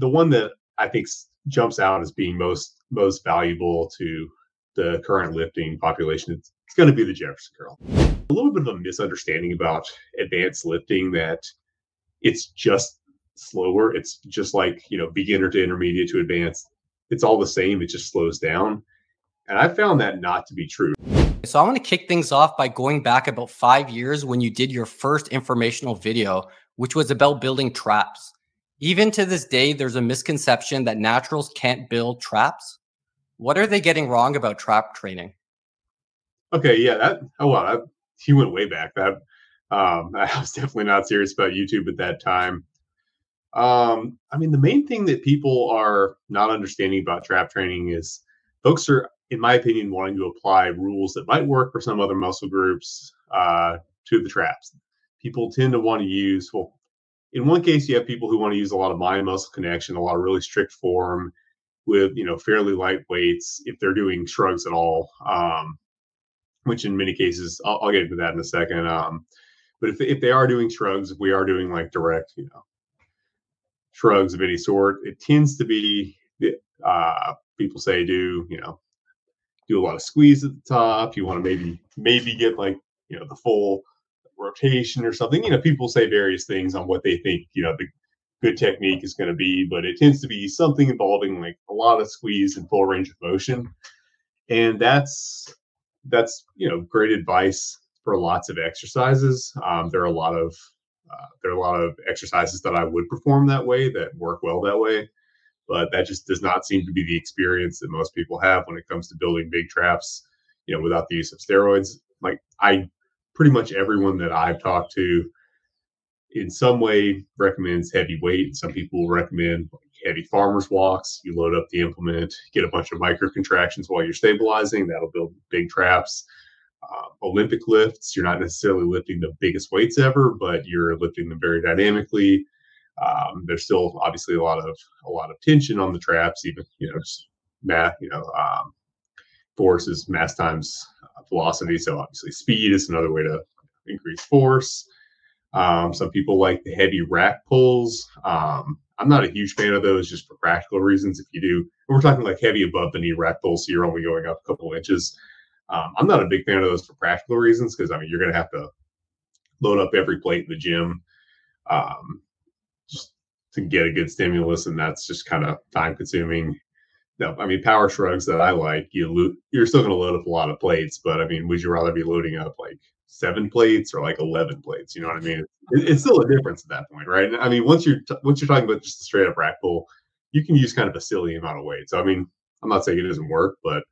The one that I think jumps out as being most most valuable to the current lifting population, it's, it's going to be the Jefferson curl. A little bit of a misunderstanding about advanced lifting that it's just slower. It's just like, you know, beginner to intermediate to advanced. It's all the same. It just slows down. And I found that not to be true. So I want to kick things off by going back about five years when you did your first informational video, which was about building traps. Even to this day, there's a misconception that naturals can't build traps. What are they getting wrong about trap training? Okay, yeah, that oh wow, that, he went way back. That um, I was definitely not serious about YouTube at that time. Um, I mean, the main thing that people are not understanding about trap training is folks are, in my opinion, wanting to apply rules that might work for some other muscle groups uh, to the traps. People tend to want to use, well, in one case, you have people who want to use a lot of mind muscle connection, a lot of really strict form with, you know, fairly light weights if they're doing shrugs at all, um, which in many cases, I'll, I'll, get into that in a second. Um, but if, if they are doing shrugs, if we are doing like direct, you know, shrugs of any sort. It tends to be uh, people say do you know do a lot of squeeze at the top. You want to maybe maybe get like you know the full rotation or something. You know, people say various things on what they think you know the good technique is going to be, but it tends to be something involving like a lot of squeeze and full range of motion, and that's that's you know great advice for lots of exercises. Um, there are a lot of uh, there are a lot of exercises that I would perform that way that work well that way, but that just does not seem to be the experience that most people have when it comes to building big traps. You know, without the use of steroids. Like I, pretty much everyone that I've talked to, in some way recommends heavy weight. Some people recommend heavy farmers walks. You load up the implement, get a bunch of micro contractions while you're stabilizing. That'll build big traps uh, Olympic lifts. You're not necessarily lifting the biggest weights ever, but you're lifting them very dynamically. Um, there's still obviously a lot of a lot of tension on the traps, even you know, just math, you know, um, mass times velocity. So obviously, speed is another way to increase force. Um, some people like the heavy rack pulls. Um, I'm not a huge fan of those just for practical reasons. If you do, we're talking like heavy above the knee rack pulls, so you're only going up a couple inches. Um, I'm not a big fan of those for practical reasons because I mean you're going to have to load up every plate in the gym um, just to get a good stimulus, and that's just kind of time consuming. No, I mean power shrugs that I like, you you're still going to load up a lot of plates, but I mean, would you rather be loading up like seven plates or like eleven plates? You know what I mean? It, it's still a difference at that point, right? I mean, once you're t- once you're talking about just a straight up rack pull, you can use kind of a silly amount of weight. So I mean, I'm not saying it doesn't work, but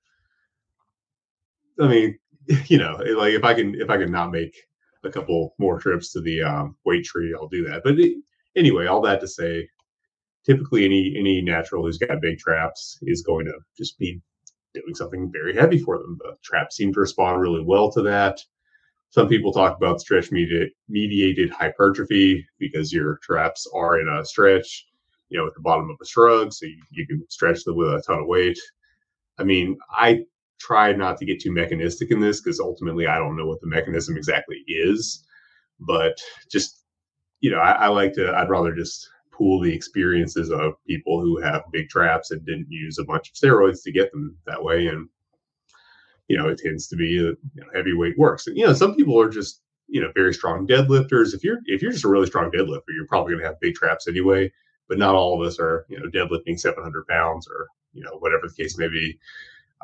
I mean, you know, like if I can if I can not make a couple more trips to the um, weight tree, I'll do that. But it, anyway, all that to say, typically any any natural who's got big traps is going to just be doing something very heavy for them. The traps seem to respond really well to that. Some people talk about stretch mediated, hypertrophy because your traps are in a stretch, you know, at the bottom of a shrug, so you, you can stretch them with a ton of weight. I mean, I try not to get too mechanistic in this because ultimately I don't know what the mechanism exactly is. But just, you know, I, I, like to, I'd rather just pool the experiences of people who have big traps and didn't use a bunch of steroids to get them that way. And, you know, it tends to be a you know, heavyweight works. And, you know, some people are just, you know, very strong deadlifters. If you're, if you're just a really strong deadlifter, you're probably going to have big traps anyway. But not all of us are, you know, deadlifting 700 pounds or, you know, whatever the case may be.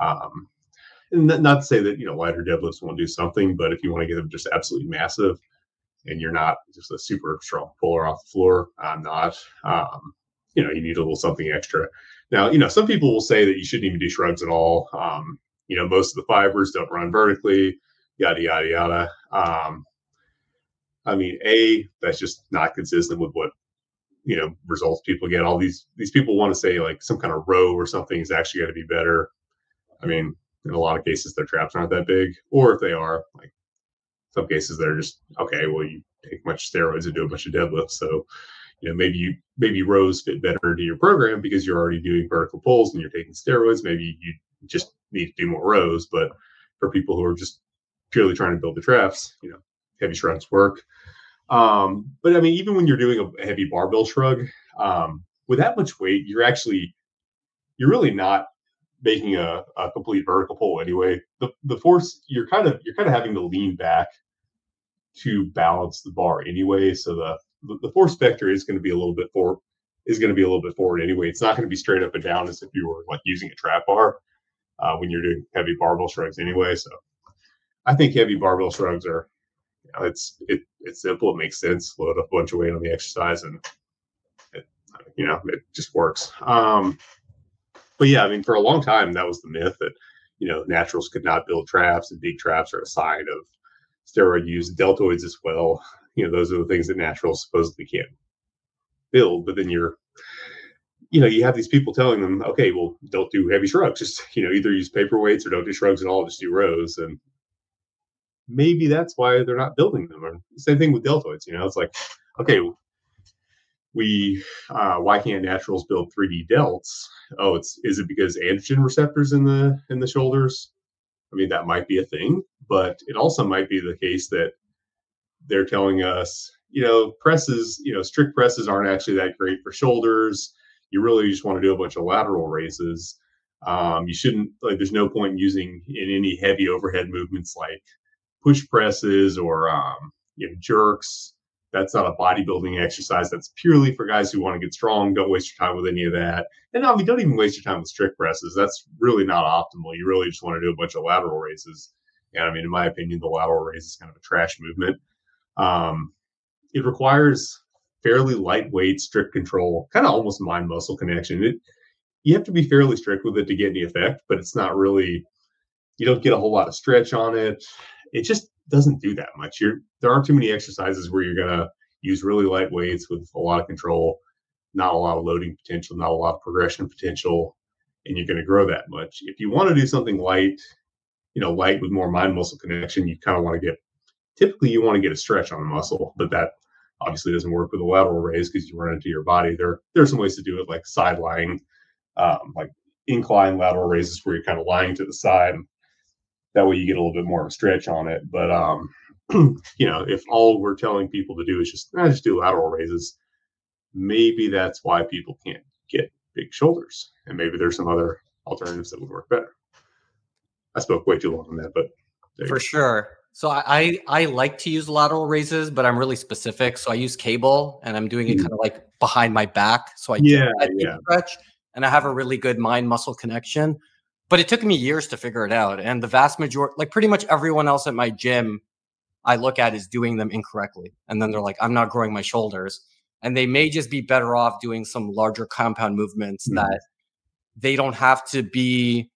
Um, and not to say that you know lighter deadlifts won't do something, but if you want to get them just absolutely massive, and you're not just a super strong puller off the floor, I'm not. Um, you know, you need a little something extra. Now, you know, some people will say that you shouldn't even do shrugs at all. Um, you know, most of the fibers don't run vertically, yada yada yada. Um, I mean, a that's just not consistent with what you know results people get. All these these people want to say like some kind of row or something is actually going to be better. I mean, in a lot of cases their traps aren't that big or if they are like some cases they're just okay well you take much steroids and do a bunch of deadlifts. So you know maybe you maybe rows fit better to your program because you're already doing vertical pulls and you're taking steroids. Maybe you just need to do more rows. But for people who are just purely trying to build the traps you know heavy shrugs work. Um, but i mean even when you're doing a heavy barbell shrug um, with that much weight, you're actually you're really not making a, a complete vertical pull anyway. The the force you're kind of you're kind of having to lean back to balance the bar anyway. So the the force vector is going to be a little bit forward is going to be a little bit forward anyway. It's not going to be straight up and down as if you were like using a trap bar uh, when you're doing heavy barbell shrugs anyway. So I think heavy barbell shrugs are you know, it's it it's simple. It makes sense. Load a bunch of weight on the exercise and it, you know it just works. Um, but yeah, I mean, for a long time that was the myth that you know naturals could not build traps and big traps are a sign of steroid use. Deltoids as well. You know, those are the things that naturals supposedly can't build. But then you're you know, you have these people telling them, okay, well, don't do heavy shrugs. Just, you know, either use paperweights or don't do shrugs at all, just do rows. And maybe that's why they're not building them. Or same thing with deltoids, you know, it's like, okay, we uh, why can't naturals build 3D delts? Oh, it's is it because androgen receptors in the in the shoulders? I mean, that might be a thing, but it also might be the case that they're telling us, you know, presses, you know, strict presses aren't actually that great for shoulders you really just want to do a bunch of lateral raises. Um, you shouldn't like. There's no point in using in any heavy overhead movements like push presses or um, you know jerks. That's not a bodybuilding exercise. That's purely for guys who want to get strong. Don't waste your time with any of that. And I mean, don't even waste your time with strict presses. That's really not optimal. You really just want to do a bunch of lateral raises. And I mean, in my opinion, the lateral raise is kind of a trash movement. Um, it requires fairly lightweight, strict control, kind of almost mind muscle connection. It, you have to be fairly strict with it to get any effect, but it's not really, you don't get a whole lot of stretch on it. It just doesn't do that much. You're, there aren't too many exercises where you're going to use really light weights with a lot of control, not a lot of loading potential, not a lot of progression potential, and you're going to grow that much. If you want to do something light, you know, light with more mind muscle connection, you kind of want to get, typically you want to get a stretch on the muscle, but that obviously doesn't work with a lateral raise because you run into your body. There, there are some ways to do it, like side lying, um, like incline lateral raises where you're kind of lying to the side. That way you get a little bit more of a stretch on it. But um, you know, if all we're telling people to do is just eh, just do lateral raises, maybe that's why people can't get big shoulders, and maybe there's some other alternatives that would work better. I spoke way too long on that, but for sure. So I I like to use lateral raises, but I'm really specific. So I use cable, and I'm doing it mm. kind of like behind my back, so I yeah, yeah. stretch, and I have a really good mind muscle connection. But it took me years to figure it out, and the vast majority, like pretty much everyone else at my gym, I look at is doing them incorrectly, and then they're like, I'm not growing my shoulders, and they may just be better off doing some larger compound movements mm. that they don't have to be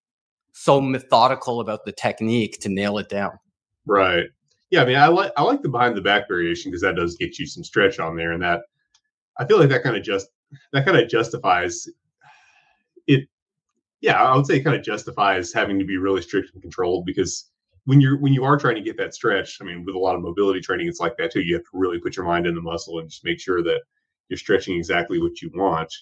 so methodical about the technique to nail it down. Right. Yeah, I mean, I like I like the behind the back variation because that does get you some stretch on there, and that I feel like that kind of just that kind of justifies it. Yeah, I would say it kind of justifies having to be really strict and controlled because when you're when you are trying to get that stretch, I mean, with a lot of mobility training, it's like that too. You have to really put your mind in the muscle and just make sure that you're stretching exactly what you want.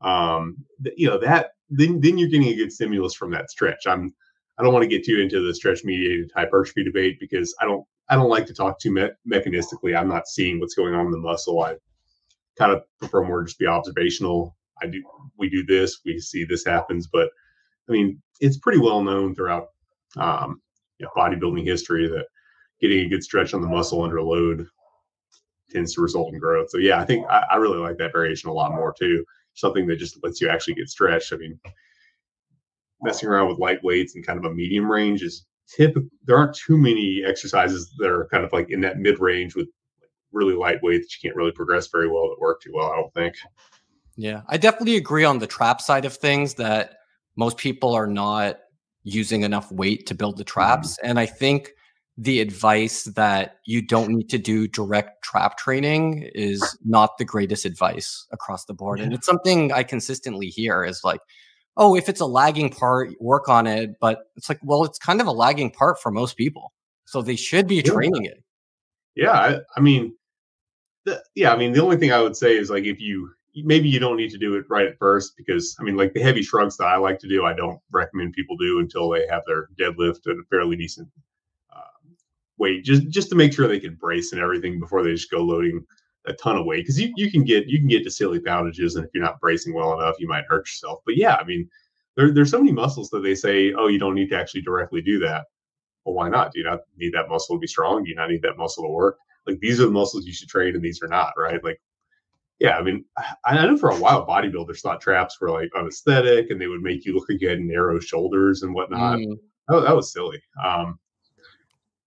Um, you know that then then you're getting a good stimulus from that stretch. I'm I don't want to get too into the stretch mediated hypertrophy debate because I don't I don't like to talk too me- mechanistically. I'm not seeing what's going on in the muscle. I kind of prefer more just be observational. I do we do this, we see this happens, but I mean it's pretty well known throughout um, you know, bodybuilding history that getting a good stretch on the muscle under load tends to result in growth. So yeah, I think I, I really like that variation a lot more too. Something that just lets you actually get stretched. I mean, messing around with light weights and kind of a medium range is typical. There aren't too many exercises that are kind of like in that mid range with really lightweight that you can't really progress very well that work too well. I don't think. Yeah, I definitely agree on the trap side of things that most people are not using enough weight to build the mm-hmm. traps, mm-hmm. and I think the advice that you don't need to do direct trap training is not the greatest advice across the board. Yeah. And it's something I consistently hear is like, oh, if it's a lagging part, work on it. But it's like, well, it's kind of a lagging part for most people. So they should be yeah. training it. Yeah. I, I mean, the, yeah, I mean, the only thing I would say is like if you maybe you don't need to do it right at first because I mean, like the heavy shrugs that I like to do, I don't recommend people do until they have their deadlift at a fairly decent weight, just just to make sure they can brace and everything before they just go loading a ton of weight because you, you can get you can get to silly poundages and if you're not bracing well enough you might hurt yourself. But yeah i mean there, there's so many muscles that they say oh you don't need to actually directly do that. Well why not? Do you not need that muscle to be strong? Do you not need that muscle to work? Like these are the muscles you should train and these are not right? Like yeah i mean i know for a while bodybuilders thought traps were like unesthetic and they would make you look like you had narrow shoulders and whatnot. Mm. that, that was silly. Um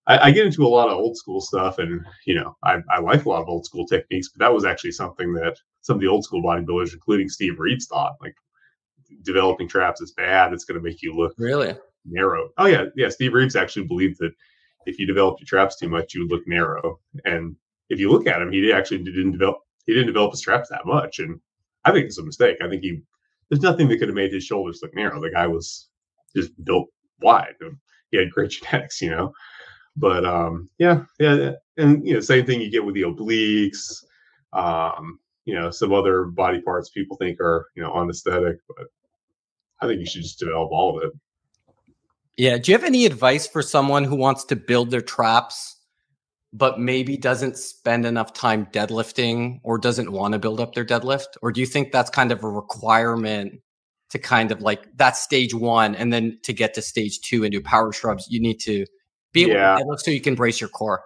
I, I, get into a lot of old school stuff, and you know, I, I like a lot of old school techniques. But that was actually something that some of the old school bodybuilders, including Steve Reeves, thought like developing traps is bad. It's going to make you look really narrow. Oh yeah, yeah. Steve Reeves actually believed that if you developed your traps too much, you would look narrow. And if you look at him, he actually didn't develop. He didn't develop his traps that much, and I think it's a mistake. I think he there's nothing that could have made his shoulders look narrow. The guy was just built wide. He had great genetics, you know. But um, yeah, yeah, and you know, same thing you get with the obliques. Um, you know, some other body parts people think are you know unesthetic, but I think you should just develop all of it. Yeah. Do you have any advice for someone who wants to build their traps, but maybe doesn't spend enough time deadlifting or doesn't want to build up their deadlift? Or do you think that's kind of a requirement to kind of like that's stage one? And then to get to stage two and do power shrugs, you need to be yeah. so you can brace your core.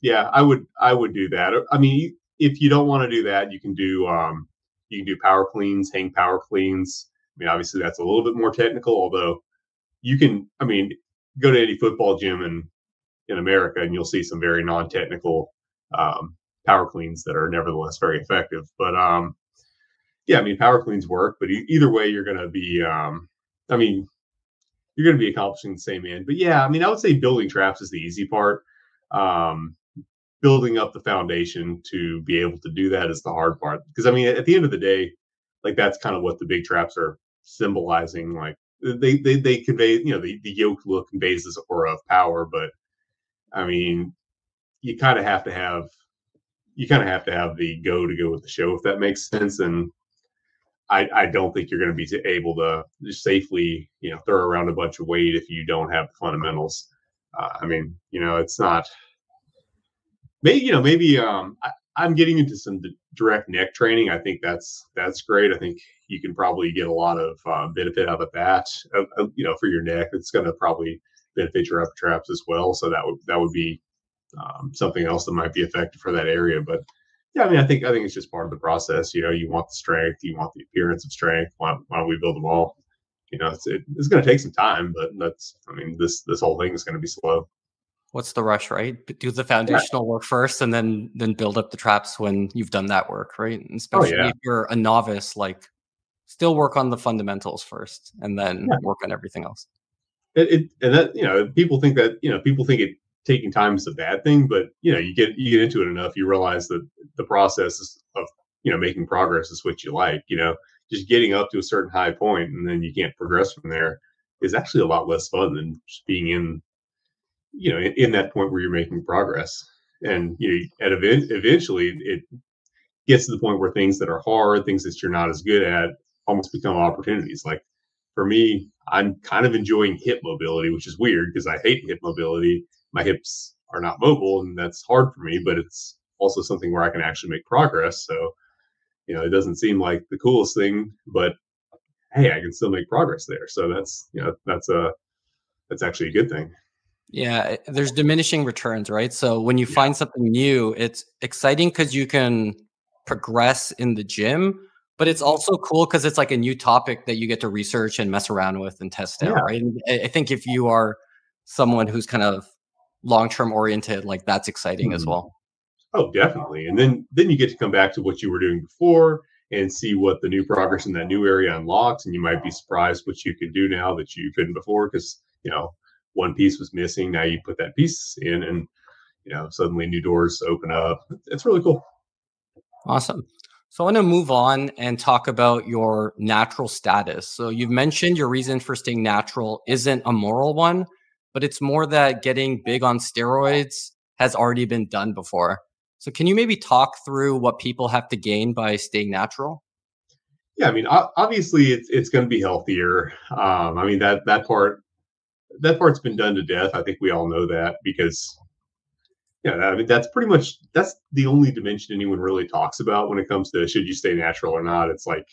Yeah, I would I would do that. I mean, if you don't want to do that, you can do um you can do power cleans, hang power cleans. I mean, obviously that's a little bit more technical, although you can I mean, go to any football gym in in America and you'll see some very non-technical um, power cleans that are nevertheless very effective. But um yeah, I mean, power cleans work, but e- either way, you're going to be um I mean, you're going to be accomplishing the same end. But yeah, I mean, I would say building traps is the easy part. Um, building up the foundation to be able to do that is the hard part. Because I mean, at the end of the day, like that's kind of what the big traps are symbolizing. Like they they they convey, you know, the, the yoke look conveys this aura of power, but I mean, you kind of have to have you kind of have to have the go to go with the show if that makes sense. And I, I don't think you're going to be able to safely, you know, throw around a bunch of weight if you don't have the fundamentals. Uh, I mean, you know, it's not. Maybe you know, maybe um, I, I'm getting into some direct neck training. I think that's that's great. I think you can probably get a lot of uh, benefit out of that. Uh, you know, for your neck, it's going to probably benefit your upper traps as well. So that would that would be um, something else that might be effective for that area. But yeah, I mean, I think I think it's just part of the process. You know, you want the strength, you want the appearance of strength. Why, why don't we build them all? You know, it's it, it's going to take some time, but that's I mean, this this whole thing is going to be slow. What's the rush, right? Do the foundational yeah. work first, and then then build up the traps when you've done that work, right? And oh, especially oh, yeah. if you're a novice, like still work on the fundamentals first, and then yeah. work on everything else. It, it, and that you know, people think that you know, people think it taking time is a bad thing, but you know, you get you get into it enough, you realize that the process of you know making progress is what you like. You know, just getting up to a certain high point and then you can't progress from there is actually a lot less fun than just being in you know in, in that point where you're making progress. And you know, at event, eventually it gets to the point where things that are hard, things that you're not as good at, almost become opportunities. Like for me, I'm kind of enjoying hip mobility, which is weird because I hate hip mobility my hips are not mobile and that's hard for me, but it's also something where I can actually make progress. So, you know, it doesn't seem like the coolest thing, but hey, I can still make progress there. So that's, you know, that's a, that's actually a good thing. Yeah, eh, there's diminishing returns, right? So when you yeah. find something new, it's exciting because you can progress in the gym, but it's also cool because it's like a new topic that you get to research and mess around with and test yeah. out, right? And I think if you are someone who's kind of long term oriented, like that's exciting mm-hmm. as well. Oh, definitely. And then then you get to come back to what you were doing before and see what the new progress in that new area unlocks. And you might be surprised what you can do now that you couldn't before because you know one piece was missing. Now you put that piece in, and you know suddenly new doors open up. It's really cool. Awesome. So I want to move on and talk about your natural status. So you've mentioned your reason for staying natural isn't a moral one, but it's more that getting big on steroids has already been done before. So, can you maybe talk through what people have to gain by staying natural? Yeah, I mean, obviously, it's it's going to be healthier. Um, I mean that that part that part's been done to death. I think we all know that because yeah, I mean that's pretty much that's the only dimension anyone really talks about when it comes to should you stay natural or not. It's like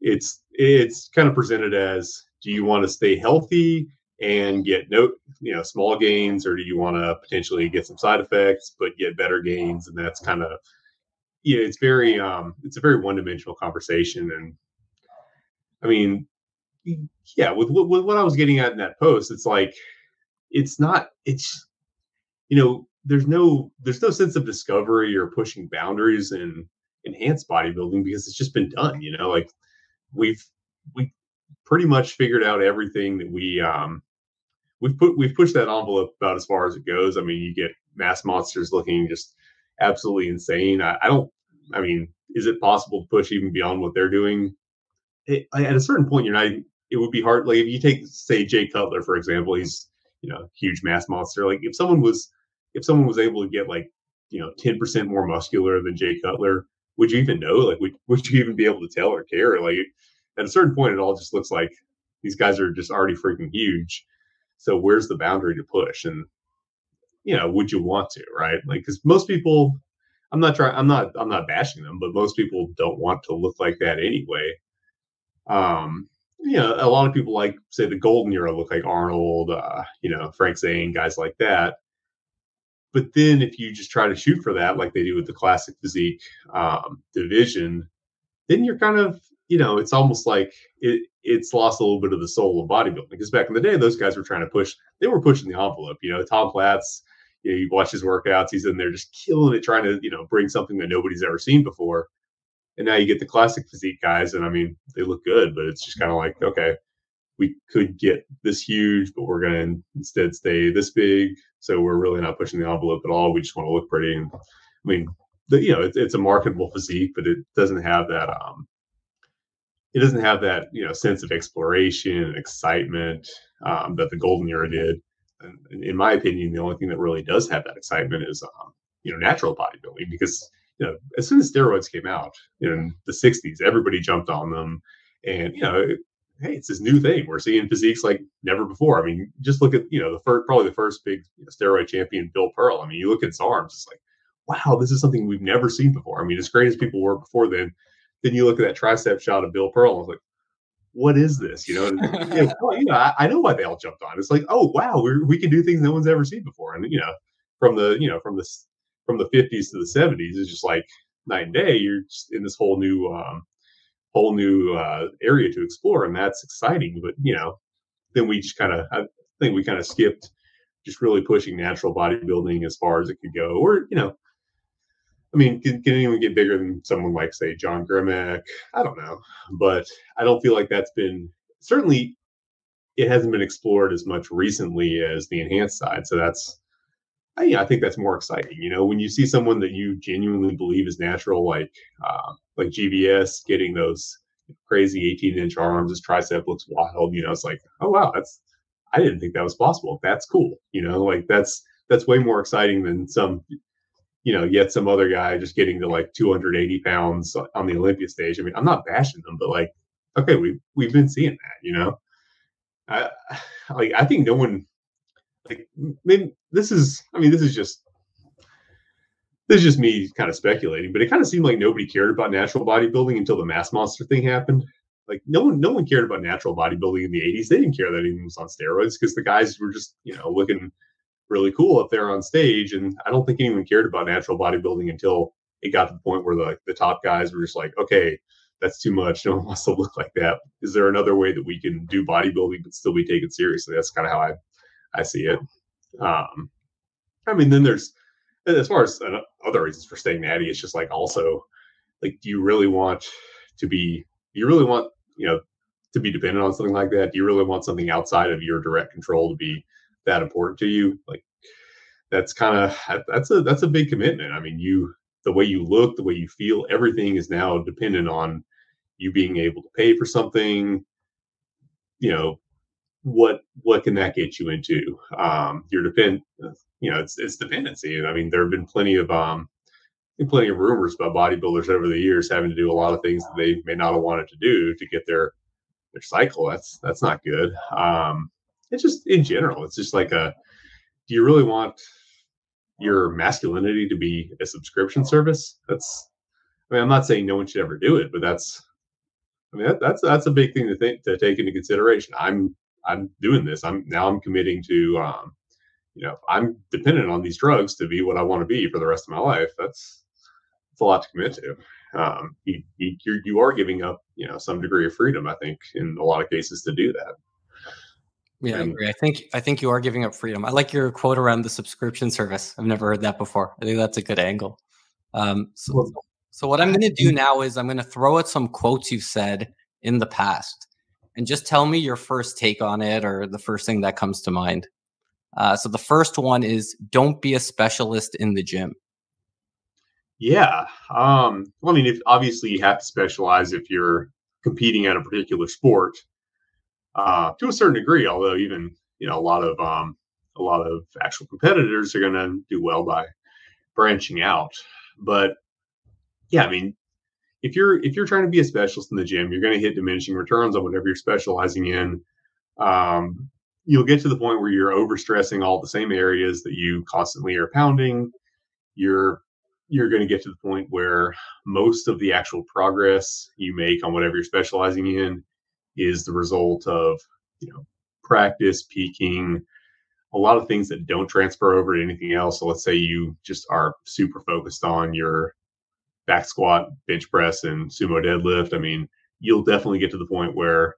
it's it's kind of presented as do you want to stay healthy and get no you know small gains or do you want to potentially get some side effects but get better gains? And that's kind of yeah it's very um it's a very one-dimensional conversation and i mean yeah with, with what i was getting at in that post it's like it's not it's you know there's no there's no sense of discovery or pushing boundaries in enhanced bodybuilding because it's just been done you know like we've we pretty much figured out everything that we um we've put we've pushed that envelope about as far as it goes. I mean, you get mass monsters looking just absolutely insane. I, I don't. I mean, is it possible to push even beyond what they're doing? It, at a certain point, you're not. It would be hard. Like if you take, say, Jay Cutler for example, he's you know huge mass monster. Like if someone was if someone was able to get like you know 10% more muscular than Jay Cutler, would you even know? Like would would you even be able to tell or care? Like at a certain point, it all just looks like these guys are just already freaking huge. So where's the boundary to push? And you know, would you want to, right? Like, because most people, I'm not trying, I'm not, I'm not bashing them, but most people don't want to look like that anyway. Um, you know, a lot of people like say the golden era look like Arnold, uh, you know, Frank Zane, guys like that. But then if you just try to shoot for that, like they do with the classic physique um, division, then you're kind of you know, it's almost like it it's lost a little bit of the soul of bodybuilding because back in the day, those guys were trying to push, they were pushing the envelope. You know, Tom Platz, you, know, you watch his workouts, he's in there just killing it, trying to, you know, bring something that nobody's ever seen before. And now you get the classic physique guys, and I mean, they look good, but it's just kind of like, okay, we could get this huge, but we're going to instead stay this big. So we're really not pushing the envelope at all. We just want to look pretty. And I mean, the, you know, it's, it's a marketable physique, but it doesn't have that um, it doesn't have that you know sense of exploration and excitement um, that the golden era did. And in my opinion, the only thing that really does have that excitement is um, you know natural bodybuilding because you know as soon as steroids came out in the 60s, everybody jumped on them, and you know. Hey, it's this new thing. We're seeing physiques like never before. I mean, just look at you know the first, probably the first big steroid champion, Bill Pearl. I mean, you look at his arms, it's like, wow, this is something we've never seen before. I mean, as great as people were before then, then you look at that tricep shot of Bill Pearl, and I was like, what is this? You know, you know, well, you know I, I, know why they all jumped on. It's like, oh wow, we we can do things no one's ever seen before, and you know, from the you know from the from the 50s to the 70s, it's just like night and day. You're just in this whole new um, whole new uh, area to explore, and that's exciting. But you know, then we just kind of I think we kind of skipped just really pushing natural bodybuilding as far as it could go, or you know, I mean, can, can anyone get bigger than someone like, say, John Grimek? I don't know, but I don't feel like that's been certainly it hasn't been explored as much recently as the enhanced side. So that's, I, yeah, I think that's more exciting. You know, when you see someone that you genuinely believe is natural, like uh, like GVS getting those crazy 18 inch arms, his tricep looks wild. You know, it's like, oh wow, that's I didn't think that was possible. That's cool. You know, like that's that's way more exciting than some you know, yet some other guy just getting to like 280 pounds on the Olympia stage. I mean, I'm not bashing them, but like, okay, we we've been seeing that, you know. I like I think no one like maybe this is I mean, this is just this is just me kind of speculating, but it kind of seemed like nobody cared about natural bodybuilding until the mass monster thing happened. Like no one no one cared about natural bodybuilding in the 80s. They didn't care that anyone was on steroids because the guys were just, you know, looking really cool up there on stage. And I don't think anyone cared about natural bodybuilding until it got to the point where the, the top guys were just like, okay, that's too much. No one wants to look like that. Is there another way that we can do bodybuilding but still be taken seriously? That's kind of how I, I see it. Um, I mean, then there's as far as other reasons for staying natty, it's just like also like, do you really want to be? You really want you know to be dependent on something like that? Do you really want something outside of your direct control to be that important to you, like that's kind of that's a that's a big commitment. I mean, you the way you look, the way you feel, everything is now dependent on you being able to pay for something. You know, what what can that get you into? Um, your depend, you know, it's it's dependency. And I mean, there have been plenty of um, plenty of rumors about bodybuilders over the years having to do a lot of things that they may not have wanted to do to get their their cycle. That's that's not good. Um, it's just in general, it's just like a do you really want your masculinity to be a subscription service. That's, I mean, I'm not saying no one should ever do it, but that's, I mean, that, that's that's a big thing to think to take into consideration. I'm I'm doing this. I'm now I'm committing to, um, you know, I'm dependent on these drugs to be what I want to be for the rest of my life. That's it's a lot to commit to. Um, you, you you are giving up, you know, some degree of freedom. I think in a lot of cases to do that. Yeah, I agree. I think I think you are giving up freedom. I like your quote around the subscription service. I've never heard that before. I think that's a good angle. Um, so, so what I'm going to do now is I'm going to throw out some quotes you've said in the past, and just tell me your first take on it or the first thing that comes to mind. Uh, so the first one is don't be a specialist in the gym. Yeah. Um, well, I mean, if obviously you have to specialize if you're competing at a particular sport uh, to a certain degree. Although even you know a lot of um, a lot of actual competitors are going to do well by branching out. But yeah, I mean, if you're if you're trying to be a specialist in the gym, you're going to hit diminishing returns on whatever you're specializing in. Um, you'll get to the point where you're overstressing all the same areas that you constantly are pounding. You're you're going to get to the point where most of the actual progress you make on whatever you're specializing in is the result of you know practice peaking a lot of things that don't transfer over to anything else. So let's say you just are super focused on your back squat bench press and sumo deadlift. I mean you'll definitely get to the point where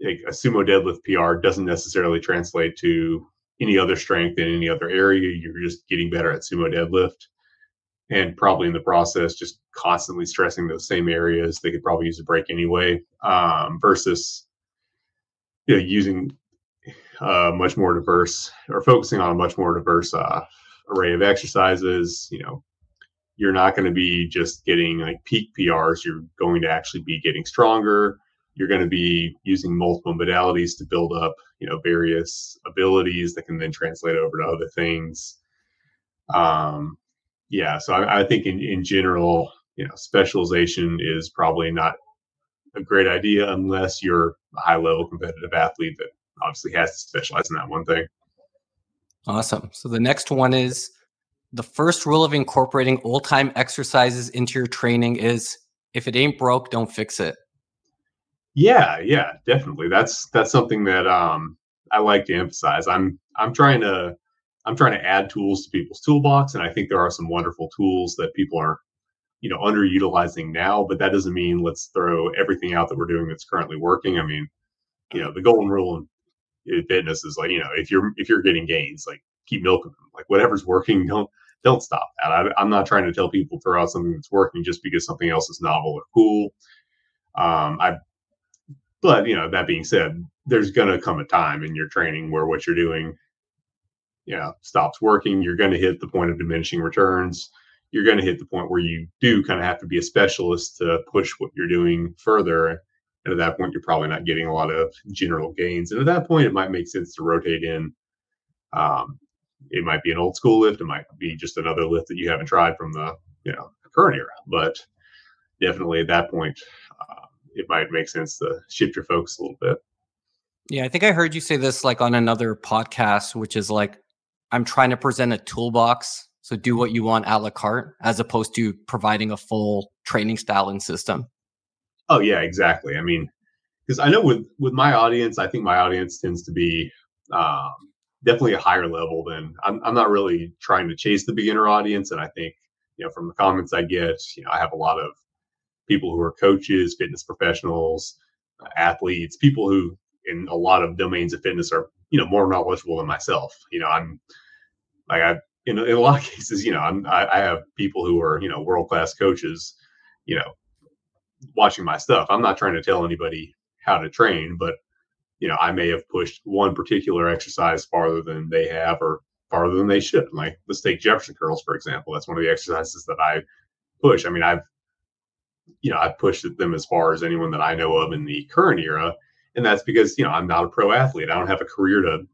like, a sumo deadlift pr doesn't necessarily translate to any other strength in any other area. You're just getting better at sumo deadlift and probably in the process just constantly stressing those same areas they could probably use a break anyway um, versus you know using uh, much more diverse or focusing on a much more diverse uh, array of exercises you know. You're not going to be just getting like peak prs you're going to actually be getting stronger. You're going to be using multiple modalities to build up you know various abilities that can then translate over to other things. Um, yeah, so I, I think in, in general, you know, specialization is probably not a great idea unless you're a high level competitive athlete that obviously has to specialize in that one thing. Awesome. So the next one is the first rule of incorporating old time exercises into your training is if it ain't broke, don't fix it. Yeah, yeah, definitely. That's that's something that um I like to emphasize. I'm I'm trying to I'm trying to add tools to people's toolbox, and I think there are some wonderful tools that people are, you know, underutilizing now. But that doesn't mean let's throw everything out that we're doing that's currently working. I mean, you know, the golden rule in fitness is like, you know, if you're if you're getting gains, like keep milking them. Like whatever's working, don't don't stop that. I, am not trying to tell people throw out something that's working just because something else is novel or cool. Um, I, but you know, that being said, there's going to come a time in your training where what you're doing yeah stops working you're going to hit the point of diminishing returns. You're going to hit the point where you do kind of have to be a specialist to push what you're doing further and at that point you're probably not getting a lot of general gains and at that point it might make sense to rotate in. Um, it might be an old school lift it might be just another lift that you haven't tried from the you know current era but definitely at that point uh, it might make sense to shift your focus a little bit. Yeah i think i heard you say this like on another podcast which is like I'm trying to present a toolbox. So do what you want a la carte as opposed to providing a full training style and system. Oh yeah, exactly. I mean, because I know with with my audience, I think my audience tends to be um, definitely a higher level than I'm. I'm not really trying to chase the beginner audience, and I think you know from the comments I get, you know, I have a lot of people who are coaches, fitness professionals, athletes, people who in a lot of domains of fitness are you know more knowledgeable than myself. You know, I'm like I in, in a lot of cases, you know, I'm I, I have people who are you know world class coaches, you know, watching my stuff. I'm not trying to tell anybody how to train, but you know, I may have pushed one particular exercise farther than they have or farther than they should. Like let's take Jefferson curls for example. That's one of the exercises that I push. I mean, I've you know, I've pushed them as far as anyone that I know of in the current era and that's because you know I'm not a pro athlete. I don't have a career to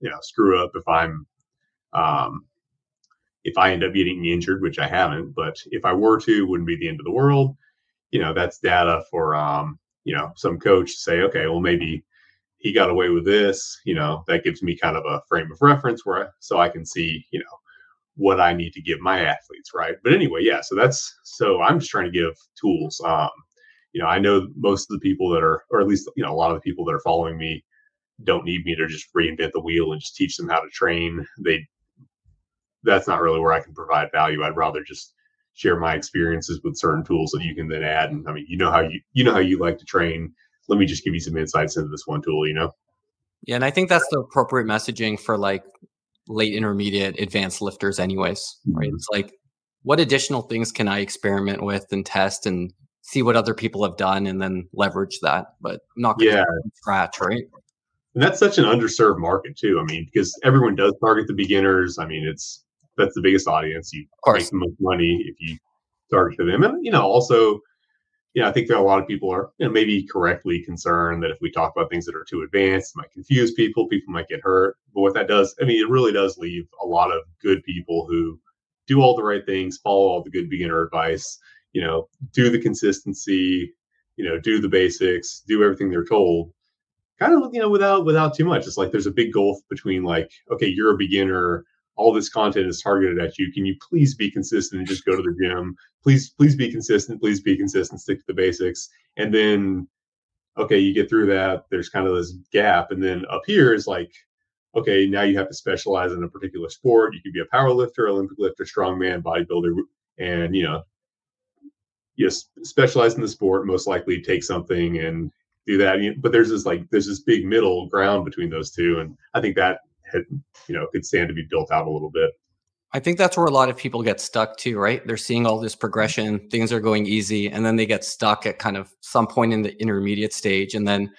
you know screw up if I'm um, if I end up getting injured, which I haven't. But if I were to, wouldn't be the end of the world. You know, that's data for um, you know some coach to say, okay, well maybe he got away with this. You know, that gives me kind of a frame of reference where I, so I can see you know what I need to give my athletes, right? But anyway, yeah. So that's so I'm just trying to give tools. Um, you know, I know most of the people that are, or at least you know, a lot of the people that are following me don't need me to just reinvent the wheel and just teach them how to train. They that's not really where I can provide value. I'd rather just share my experiences with certain tools that you can then add. And I mean, you know how you you know how you like to train. Let me just give you some insights into this one tool. You know. Yeah, and I think that's the appropriate messaging for like late intermediate advanced lifters anyways right mm-hmm. it's like what additional things can i experiment with and test and see what other people have done and then leverage that but I'm not yeah scratch right and that's such an underserved market too i mean because everyone does target the beginners i mean it's that's the biggest audience you make the most money if you target them and you know also you know, I think that a lot of people are you know, maybe correctly concerned that if we talk about things that are too advanced, might confuse people. People might get hurt. But what that does, I mean, it really does leave a lot of good people who do all the right things, follow all the good beginner advice, you know, do the consistency, you know, do the basics, do everything they're told. Kind of, you know, without without too much. It's like there's a big gulf between like, okay, you're a beginner, all this content is targeted at you. Can you please be consistent and just go to the gym? Please, please be consistent. Please be consistent. Stick to the basics. And then, okay, you get through that. There's kind of this gap, and then up here is like, okay, now you have to specialize in a particular sport. You could be a power lifter, Olympic lifter, strongman, bodybuilder, and you know, yes, specialize in the sport. Most likely take something and do that. But there's this like there's this big middle ground between those two, and I think that had, you know, could stand to be built out a little bit. I think that's where a lot of people get stuck too, right? They're seeing all this progression, things are going easy, and then they get stuck at kind of some point in the intermediate stage. And then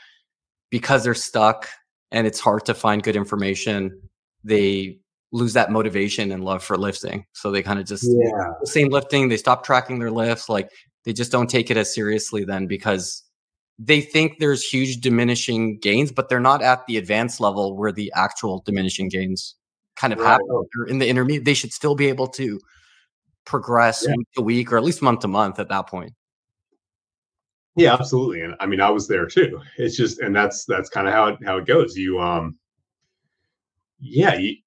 because they're stuck and it's hard to find good information, they lose that motivation and love for lifting. So they kind of just yeah. the same lifting, they stop tracking their lifts, like they just don't take it as seriously then because they think there's huge diminishing gains, but they're not at the advanced level where the actual diminishing gains kind of right. happen. They're in the intermediate, they should still be able to progress yeah. week to week or at least month to month at that point. Yeah, absolutely. And I mean, I was there too. It's just, and that's that's kind of how it how it goes. You, um, yeah, you,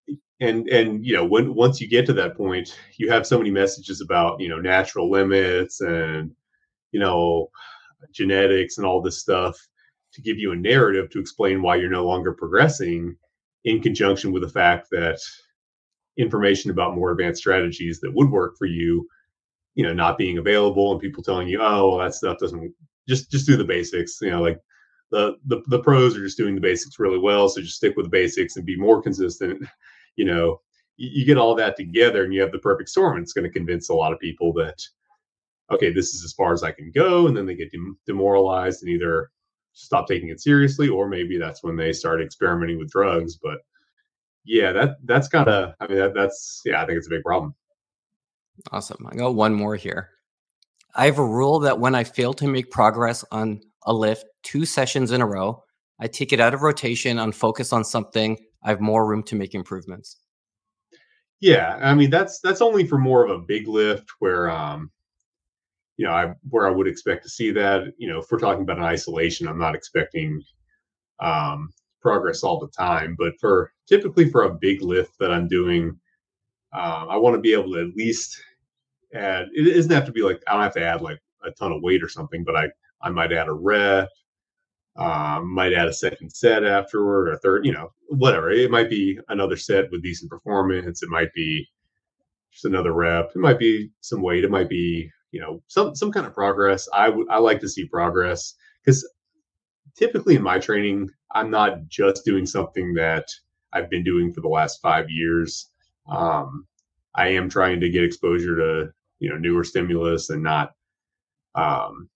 and and you know, when once you get to that point, you have so many messages about you know natural limits and you know genetics and all this stuff to give you a narrative to explain why you're no longer progressing in conjunction with the fact that information about more advanced strategies that would work for you you know not being available and people telling you oh well, that stuff doesn't just just do the basics you know like the, the the pros are just doing the basics really well so just stick with the basics and be more consistent you know you, get all that together and you have the perfect storm and it's going to convince a lot of people that okay, this is as far as I can go. And then they get demoralized and either stop taking it seriously, or maybe that's when they start experimenting with drugs. But yeah, that that's kind of, I mean, that, that's, yeah, I think it's a big problem. Awesome. I got one more here. I have a rule that when I fail to make progress on a lift two sessions in a row, I take it out of rotation and focus on something. I have more room to make improvements. Yeah, I mean that's that's only for more of a big lift where um you know, I, where I would expect to see that, you know, if we're talking about an isolation, I'm not expecting um, progress all the time. But for typically for a big lift that I'm doing, um, I want to be able to at least add. It doesn't have to be like I don't have to add like a ton of weight or something, but I I might add a rep, um, might add a second set afterward or third, you know, whatever. It might be another set with decent performance. It might be just another rep. It might be some weight. It might be you know some some kind of progress. I would I like to see progress because typically in my training, I'm not just doing something that I've been doing for the last five years. Um, I am trying to get exposure to you know newer stimulus and not um,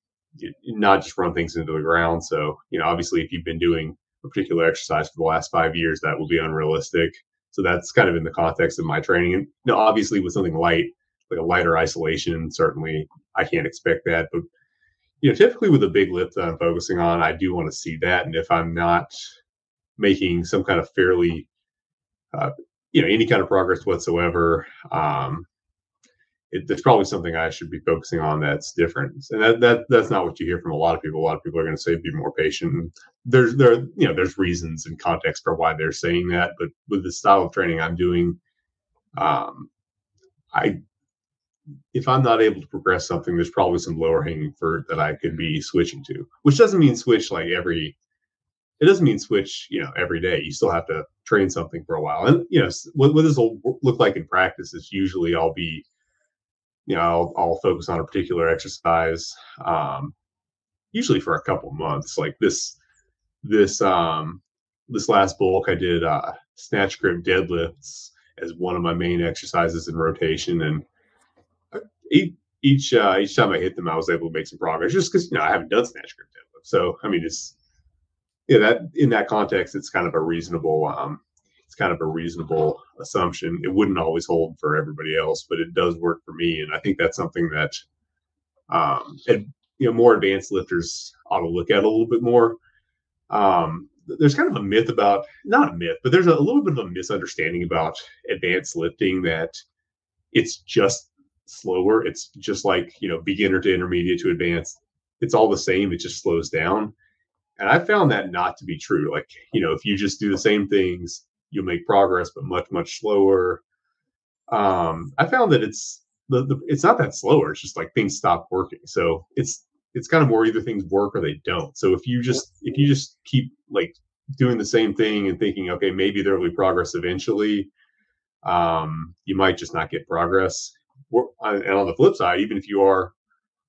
not just run things into the ground. So you know, obviously, if you've been doing a particular exercise for the last five years, that will be unrealistic. So that's kind of in the context of my training. And you know, obviously, with something light, like a lighter isolation. Certainly, I can't expect that. But you know, typically with a big lift that I'm focusing on, I do want to see that. And if I'm not making some kind of fairly, uh, you know, any kind of progress whatsoever, um, it, probably something I should be focusing on that's different. And that, that that's not what you hear from a lot of people. A lot of people are going to say be more patient. There's there you know there's reasons and context for why they're saying that, but with the style of training I'm doing, um, I if I'm not able to progress something, there's probably some lower hanging fruit that I could be switching to, which doesn't mean switch like every, it doesn't mean switch, you know, every day. You still have to train something for a while. And, you know, what, what this will look like in practice is usually I'll be, you know, I'll, I'll focus on a particular exercise, um, usually for a couple months. Like this, this, um, this last bulk I did, uh, snatch grip deadlifts as one of my main exercises in rotation. And each each uh, each time I hit them, I was able to make some progress just because you know I haven't done snatch grip deadlift. So I mean, it's yeah that in that context, it's kind of a reasonable um, it's kind of a reasonable assumption. It wouldn't always hold for everybody else, but it does work for me, and I think that's something that um, and, you know more advanced lifters ought to look at a little bit more. Um, there's kind of a myth about not a myth, but there's a, a little bit of a misunderstanding about advanced lifting that it's just slower. It's just like, you know, beginner to intermediate to advanced. It's all the same. It just slows down. And I found that not to be true. Like, you know, if you just do the same things, you'll make progress, but much, much slower. Um, I found that it's the, the it's not that slower. It's just like things stop working. So it's it's kind of more either things work or they don't. So if you just if you just keep like doing the same thing and thinking, okay, maybe there will be progress eventually, um, you might just not get progress and on the flip side, even if you are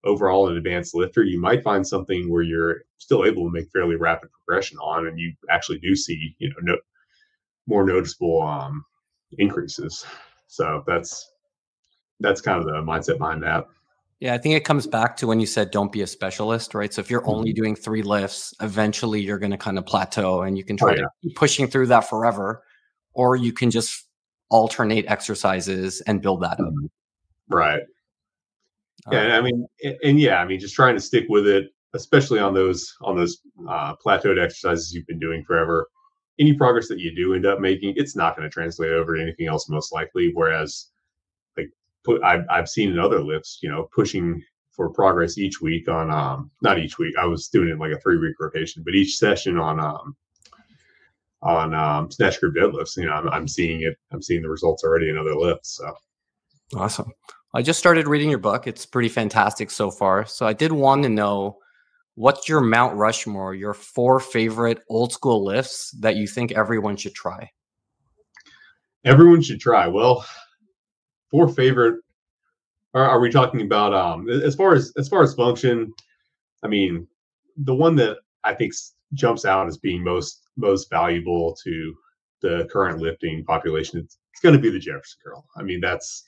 overall an advanced lifter, you might find something where you're still able to make fairly rapid progression on, and you actually do see, you know, no, more noticeable um, increases. So that's that's kind of the mindset behind that. Yeah, I think it comes back to when you said don't be a specialist, right? So if you're only mm-hmm. doing three lifts, eventually you're going to kind of plateau and you can try oh, yeah. to keep pushing through that forever, or you can just alternate exercises and build that up. Mm-hmm. Right. Yeah, and I mean, and, and, yeah, I mean, just trying to stick with it, especially on those on those uh, plateaued exercises you've been doing forever. Any progress that you do end up making, it's not going to translate over to anything else, most likely. Whereas, like, put I've I've seen in other lifts, you know, pushing for progress each week on um not each week. I was doing it like a three week rotation, but each session on um on um snatch grip deadlifts, you know, I'm, I'm seeing it. I'm seeing the results already in other lifts. So awesome. I just started reading your book. It's pretty fantastic so far. So I did want to know what's your Mount Rushmore, your four favorite old school lifts that you think everyone should try? Everyone should try. Well, four favorite are, are we talking about um as far as as far as function, I mean, the one that I think jumps out as being most most valuable to the current lifting population, it's, it's going to be the Jefferson curl. I mean, that's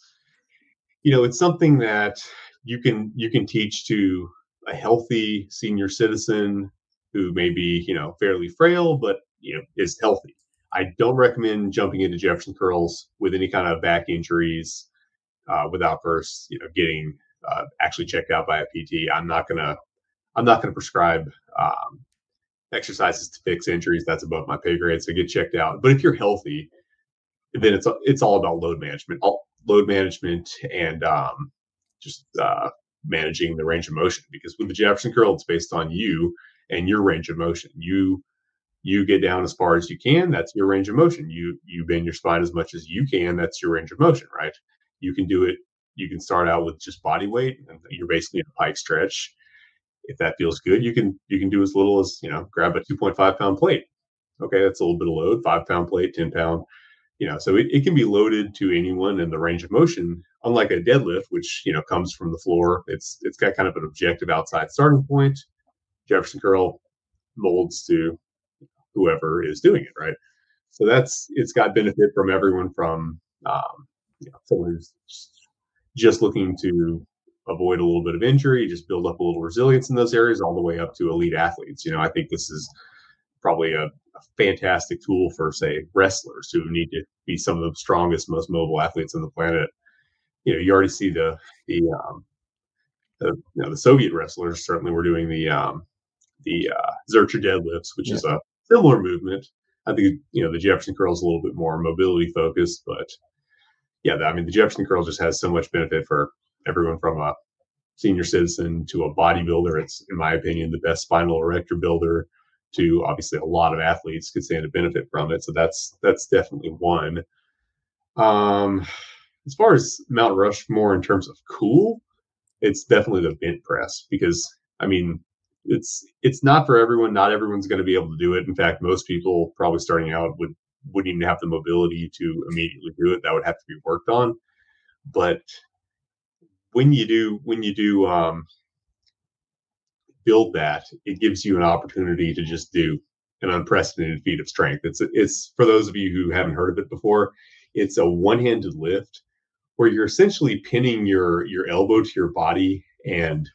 you know it's something that you can you can teach to a healthy senior citizen who may be you know fairly frail but you know is healthy. I don't recommend jumping into jefferson curls with any kind of back injuries uh, without first you know getting uh, actually checked out by a pt i'm not gonna i'm not gonna prescribe um, exercises to fix injuries. That's above my pay grade so get checked out. But if you're healthy then it's it's all about load management all, load management and um, just uh, managing the range of motion. Because with the Jefferson curl, it's based on you and your range of motion. You you get down as far as you can. That's your range of motion. You you bend your spine as much as you can. That's your range of motion, right? You can do it. You can start out with just body weight, and you're basically in a pike stretch. If that feels good, you can you can do as little as you know, grab a 2.5 pound plate. Okay, that's a little bit of load. Five pound plate, 10 pound you know so it, it can be loaded to anyone in the range of motion unlike a deadlift which you know comes from the floor it's it's got kind of an objective outside starting point. Jefferson curl molds to whoever is doing it right? So that's it's got benefit from everyone from um, you know, someone who's just looking to avoid a little bit of injury just build up a little resilience in those areas all the way up to elite athletes. You know i think this is probably a, a, fantastic tool for say wrestlers who need to be some of the strongest most mobile athletes on the planet you know you already see the the um the, you know, the soviet wrestlers certainly were doing the um the uh zercher deadlifts which yeah. is a similar movement i think you know the jefferson curl is a little bit more mobility focused but yeah i mean the jefferson curl just has so much benefit for everyone from a senior citizen to a bodybuilder it's in my opinion the best spinal erector builder to obviously a lot of athletes could stand to benefit from it. So that's that's definitely one. Um, as far as Mount Rushmore in terms of cool, it's definitely the bent press because I mean it's it's not for everyone. Not everyone's going to be able to do it. In fact, most people probably starting out would wouldn't even have the mobility to immediately do it. That would have to be worked on. But when you do when you do um, build that, it gives you an opportunity to just do an unprecedented feat of strength. It's it's for those of you who haven't heard of it before. It's a one-handed lift where you're essentially pinning your your elbow to your body and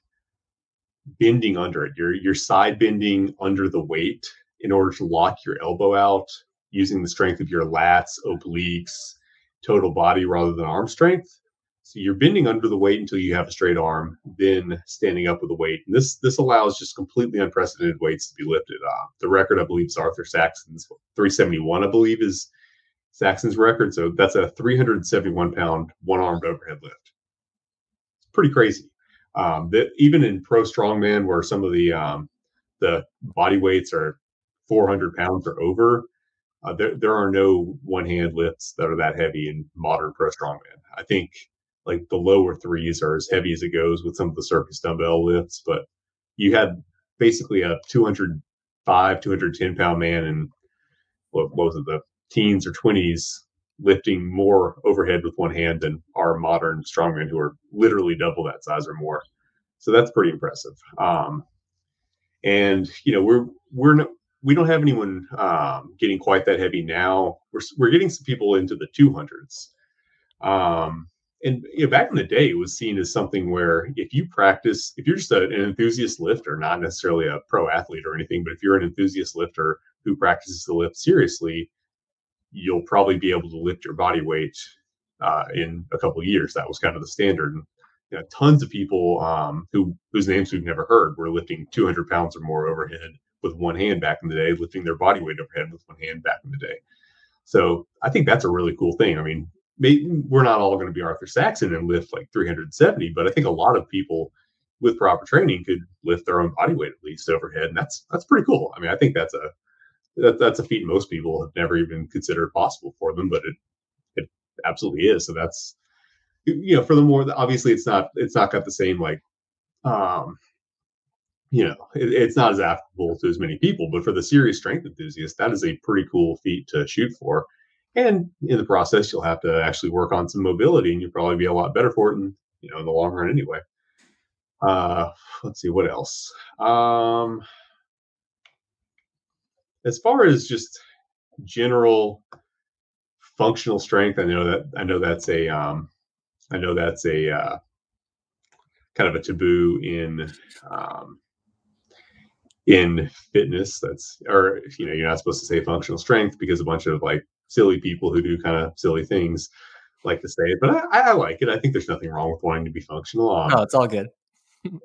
bending under it. You're you're side bending under the weight in order to lock your elbow out using the strength of your lats, obliques, total body rather than arm strength. So you're bending under the weight until you have a straight arm, then standing up with the weight. And this this allows just completely unprecedented weights to be lifted. Uh, the record, I believe, is Arthur Saxon's 371. I believe is Saxon's record. So that's a 371 pound one armed overhead lift. It's pretty crazy. Um, that even in pro strongman, where some of the um, the body weights are 400 pounds or over, uh, there there are no one hand lifts that are that heavy in modern pro strongman. I think like the lower threes are as heavy as it goes with some of the circus dumbbell lifts, but you had basically a 205, 210 pound man and what, what was it, the teens or 20s lifting more overhead with one hand than our modern strongmen who are literally double that size or more. So that's pretty impressive. Um, and you know we're we're no, we don't have anyone um, getting quite that heavy now. We're we're getting some people into the 200s. Um, and you know, back in the day, it was seen as something where if you practice, if you're just a, an enthusiast lifter, not necessarily a pro athlete or anything, but if you're an enthusiast lifter who practices the lift seriously, you'll probably be able to lift your body weight uh, in a couple years. That was kind of the standard. And, you know, tons of people um, who whose names we've never heard were lifting 200 pounds or more overhead with one hand back in the day, lifting their body weight overhead with one hand back in the day. So I think that's a really cool thing. I mean, maybe we're not all going to be Arthur Saxon and lift like 370, but I think a lot of people with proper training could lift their own body weight at least overhead, and that's that's pretty cool. I mean, I think that's a that, that's a feat most people have never even considered possible for them, but it it absolutely is. So that's you know, for the more obviously it's not it's not got the same like um you know it, it's not as applicable to as many people but for the serious strength enthusiast that is a pretty cool feat to shoot for and in the process, you'll have to actually work on some mobility, and you'll probably be a lot better for it, in, you know, in the long run anyway. Uh, let's see what else. Um, as far as just general functional strength, I know that I know that's a um, I know that's a uh, kind of a taboo in um, in fitness. That's or you know you're not supposed to say functional strength because a bunch of like silly people who do kind of silly things like to say it, but I, I, like it. I think there's nothing wrong with wanting to be functional. Um, no, it's all good.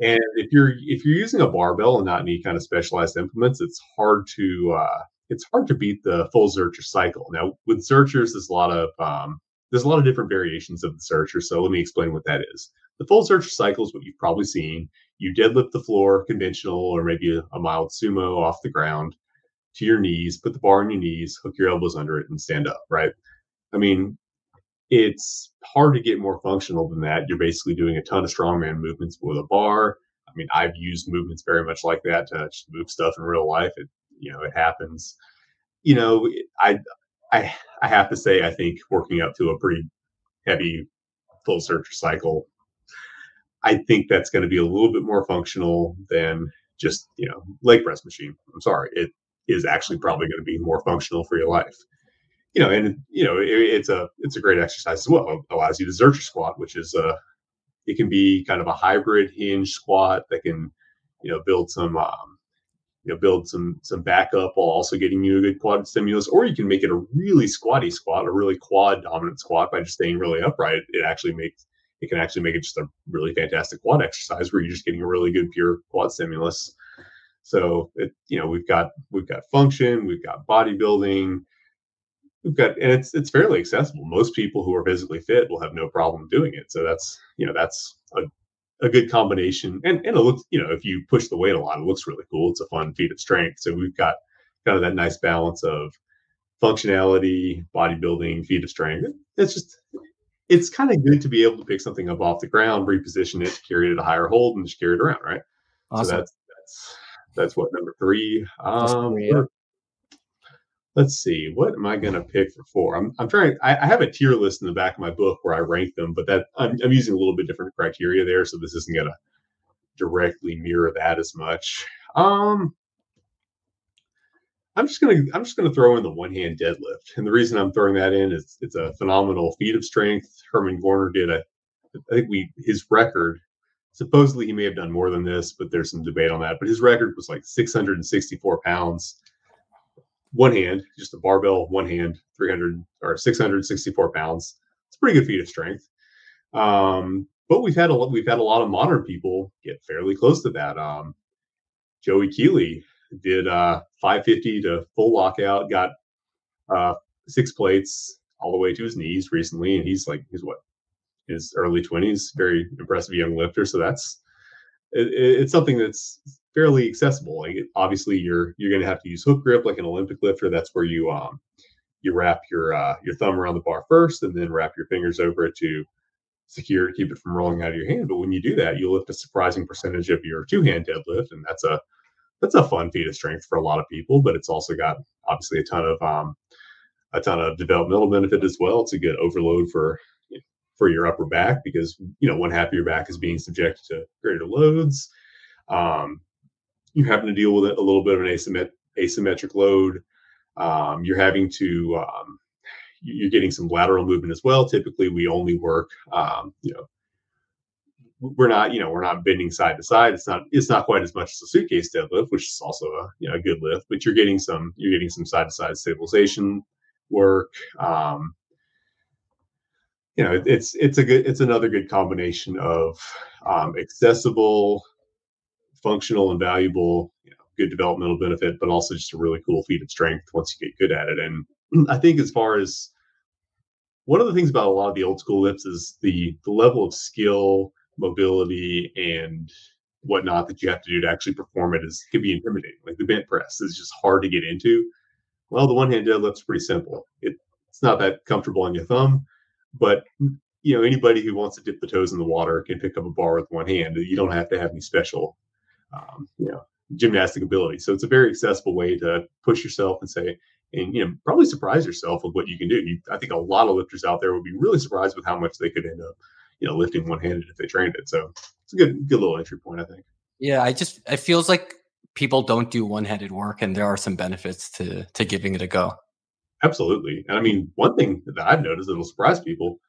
And if you're if you're using a barbell and not any kind of specialized implements, it's hard to uh, it's hard to beat the full Zercher cycle. Now with Zerchers, there's a lot of um, there's a lot of different variations of the Zercher. So let me explain what that is. The full Zercher cycle is what you've probably seen. You deadlift the floor, conventional, or maybe a, a mild sumo off the ground to your knees, put the bar on your knees, hook your elbows under it, and stand up, right? I mean, it's hard to get more functional than that. You're basically doing a ton of strongman movements with a bar. I mean, I've used movements very much like that to move stuff in real life. It, you know, it happens. You know, I, I, I have to say, I think working up to a pretty heavy full Zercher cycle, I think that's going to be a little bit more functional than just you know leg press machine. I'm sorry, it is actually probably going to be more functional for your life. You know, and you know, it, it's a it's a great exercise as well. It allows you to Zercher squat, which is a uh, it can be kind of a hybrid hinge squat that can you know build some um, you know build some some backup while also getting you a good quad stimulus or you can make it a really squatty squat a really quad dominant squat by just staying really upright it actually makes it can actually make it just a really fantastic quad exercise where you're just getting a really good pure quad stimulus so it, you know, we've got we've got function, we've got bodybuilding, we've got, and it's it's fairly accessible. Most people who are physically fit will have no problem doing it. So that's you know that's a, a good combination. And and it looks you know if you push the weight a lot, it looks really cool. It's a fun feat of strength. So we've got kind of that nice balance of functionality, bodybuilding, feat of strength. It's just it's kind of good to be able to pick something up off the ground, reposition it, carry it at a higher hold, and just carry it around, right? Awesome. So that's that's that's what number three. Um, three, yeah. Let's see, what am I going to pick for four? I'm, I'm trying. I, I, have a tier list in the back of my book where I rank them, but that I'm, I'm using a little bit different criteria there, so this isn't going to directly mirror that as much. Um, I'm just gonna I'm just gonna throw in the one hand deadlift, and the reason I'm throwing that in is it's a phenomenal feat of strength. Herman Gorner did a, I think we his record. Supposedly he may have done more than this, but there's some debate on that. But his record was like 664 pounds, one hand, just a barbell, one hand, 300 or 664 pounds. It's a pretty good feat of strength. Um, but we've had a we've had a lot of modern people get fairly close to that. Um, Joey Keeley did uh, 550 to full lockout, got uh, six plates all the way to his knees recently, and he's like he's what his early 20s, very impressive young lifter. So that's it, it's something that's fairly accessible. Like obviously, you're you're going to have to use hook grip like an Olympic lifter. That's where you um you wrap your uh, your thumb around the bar first, and then wrap your fingers over it to secure keep it from rolling out of your hand. But when you do that, you lift a surprising percentage of your two hand deadlift, and that's a that's a fun feat of strength for a lot of people, but it's also got obviously a ton of um, a ton of developmental benefit as well. It's a good overload for for your upper back because you know one half of your back is being subjected to greater loads. Um, you're having to deal with a little bit of an asymmet- asymmetric load. Um, you're having to um, you're getting some lateral movement as well. Typically, we only work um, you know we're not, you know, we're not bending side to side. It's not, it's not quite as much as a suitcase deadlift, which is also a, you know, a good lift, but you're getting some, you're getting some side to side stabilization work. Um, you know, it's, it's a good, it's another good combination of um, accessible, functional and valuable, you know, good developmental benefit, but also just a really cool feat of strength once you get good at it. And I think as far as one of the things about a lot of the old school lifts is the the level of skill mobility and whatnot that you have to do to actually perform it is can be intimidating. Like the bent press is just hard to get into. Well, the one hand deadlift's pretty simple. It, it's not that comfortable on your thumb, but you know anybody who wants to dip the toes in the water can pick up a bar with one hand. You don't have to have any special, um, you know, gymnastic ability. So it's a very accessible way to push yourself and say, and you know, probably surprise yourself with what you can do. You, I think a lot of lifters out there would be really surprised with how much they could end up you know lifting one handed if they trained it. So it's a good good little entry point, I think. Yeah, I just it feels like people don't do one handed work, and there are some benefits to to giving it a go. Absolutely, and I mean one thing that I've noticed that'll surprise people,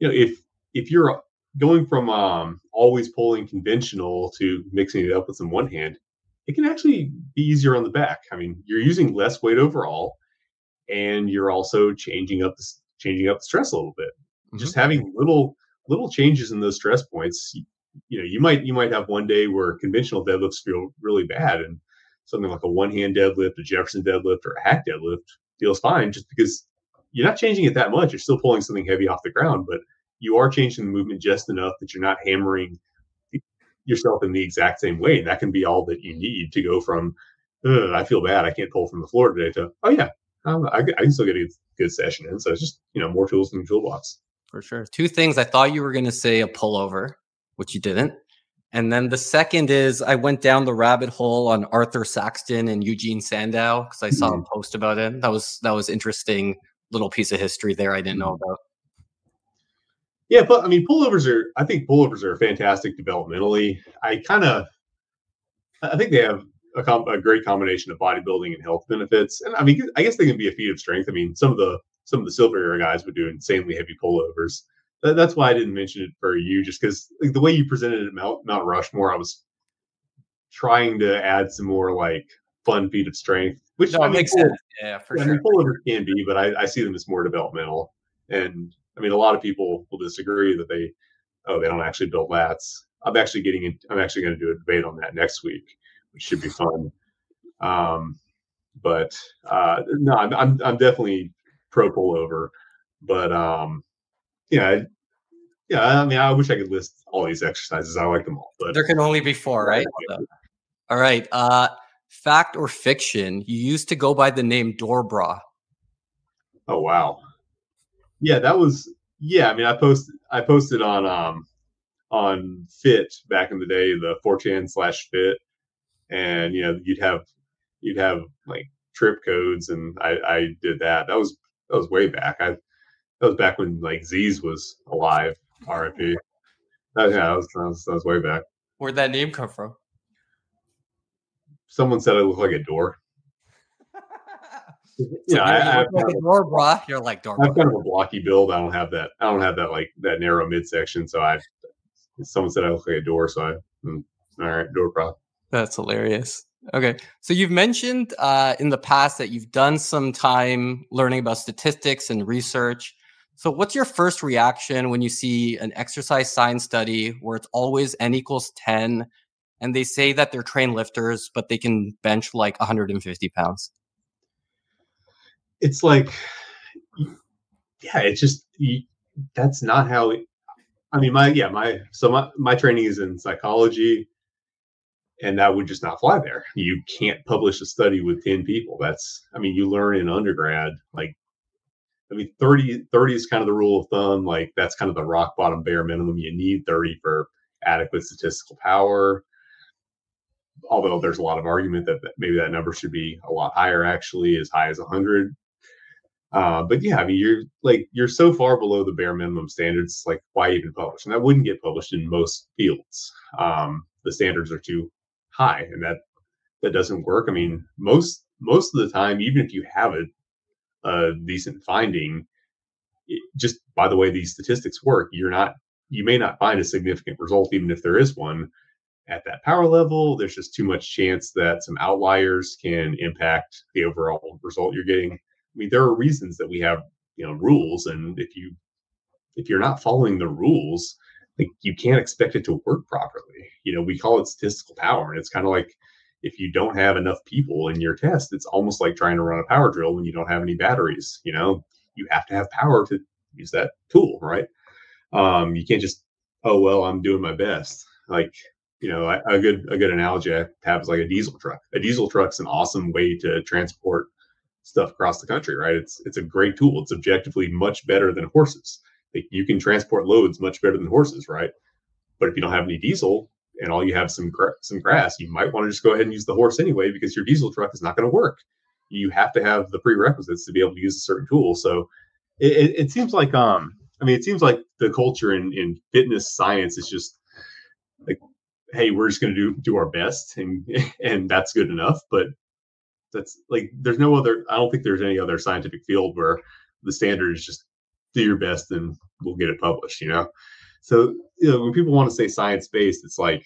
you know, if if you're going from um, always pulling conventional to mixing it up with some one hand, it can actually be easier on the back. I mean, you're using less weight overall, and you're also changing up the changing up the stress a little bit. Mm-hmm. Just having little little changes in those stress points, you, you know, you might you might have one day where conventional deadlifts feel really bad, and something like a one hand deadlift, a Jefferson deadlift, or a hack deadlift feels fine, just because you're not changing it that much. You're still pulling something heavy off the ground, but you are changing the movement just enough that you're not hammering yourself in the exact same way. And that can be all that you need to go from I feel bad, I can't pull from the floor today to oh yeah, um, I, I, can still get a good session in. So it's just you know more tools in the toolbox for sure. Two things. I thought you were going to say a pullover, which you didn't. And then the second is I went down the rabbit hole on Arthur Saxon and Eugene Sandow because I saw mm-hmm. a post about him. That was that was interesting little piece of history there I didn't know mm-hmm. about. Yeah, but I mean pullovers are I think pullovers are fantastic developmentally. I kind of I think they have a, com- a, great combination of bodybuilding and health benefits. And I mean I guess they can be a feat of strength. I mean some of the some of the silver era guys would do insanely heavy pullovers. That, that's why I didn't mention it for you, just because like, the way you presented it at Mount, Mount Rushmore, I was trying to add some more like fun feat of strength, which no, I mean, makes sense. Yeah, for yeah, sure. I mean, pullovers can be, but I, I see them as more developmental. And I mean, a lot of people will disagree that they, oh, they don't actually build lats. I'm actually getting in, I'm actually going to do a debate on that next week, which should be fun. Um, but uh, no, I'm, I'm, I'm definitely pro pullover. But um, yeah, yeah. I mean, I wish I could list all these exercises. I like them all, but there can only be four, right? all right. Uh, fact or fiction? You used to go by the name Dorbra. Oh wow. Yeah, that was yeah, I mean, I posted I posted on um on Fit back in the day, the 4chan slash Fit, and you know you'd have you'd have like trip codes, and I I did that. That was that was way back. I that was back when like Zyzz was alive. RIP. That, yeah, that was, that was that was way back. Where'd that name come from? Someone said I look like a door. Yeah, I, I have like a door bra. You're like door. I've kind of a blocky build. I don't have that. I don't have that like that narrow midsection. So I, someone said I look like a door. So I, mm, all right, door bra. That's hilarious. Okay, so you've mentioned uh, in the past that you've done some time learning about statistics and research. So, what's your first reaction when you see an exercise science study where it's always n equals ten, and they say that they're trained lifters, but they can bench like 150 pounds? It's like yeah it's just that's not how it, i mean my yeah my so my, my training is in psychology and that would just not fly there. You can't publish a study with 10 people. That's i mean you learn in undergrad like i mean 30 30 is kind of the rule of thumb like that's kind of the rock bottom bare minimum. You need 30 for adequate statistical power. Although there's a lot of argument that maybe that number should be a lot higher actually as high as 100 uh, but yeah, I mean, you're like you're so far below the bare minimum standards. Like, why even publish? And that wouldn't get published in most fields. Um, the standards are too high, and that that doesn't work. I mean, most most of the time, even if you have a, a decent finding, it, just by the way these statistics work, you're not you may not find a significant result, even if there is one at that power level. There's just too much chance that some outliers can impact the overall result you're getting. I mean, there are reasons that we have you know rules, and if you if you're not following the rules, like you can't expect it to work properly. You know, we call it statistical power, and it's kind of like if you don't have enough people in your test, it's almost like trying to run a power drill when you don't have any batteries. You know, you have to have power to use that tool, right? Um, you can't just, oh well, I'm doing my best. Like, you know, a, a good a good analogy I have is like a diesel truck. A diesel truck's an awesome way to transport stuff across the country, right? It's it's a great tool. It's objectively much better than horses. Like you can transport loads much better than horses, right? But if you don't have any diesel and all you have some some grass, you might want to just go ahead and use the horse anyway because your diesel truck is not going to work. You have to have the prerequisites to be able to use a certain tool. So it, it, it seems like um I mean it seems like the culture in in fitness science is just like hey we're just going to do do our best and and that's good enough but that's like there's no other i don't think there's any other scientific field where the standard is just do your best and we'll get it published you know? So you know when people want to say science based it's like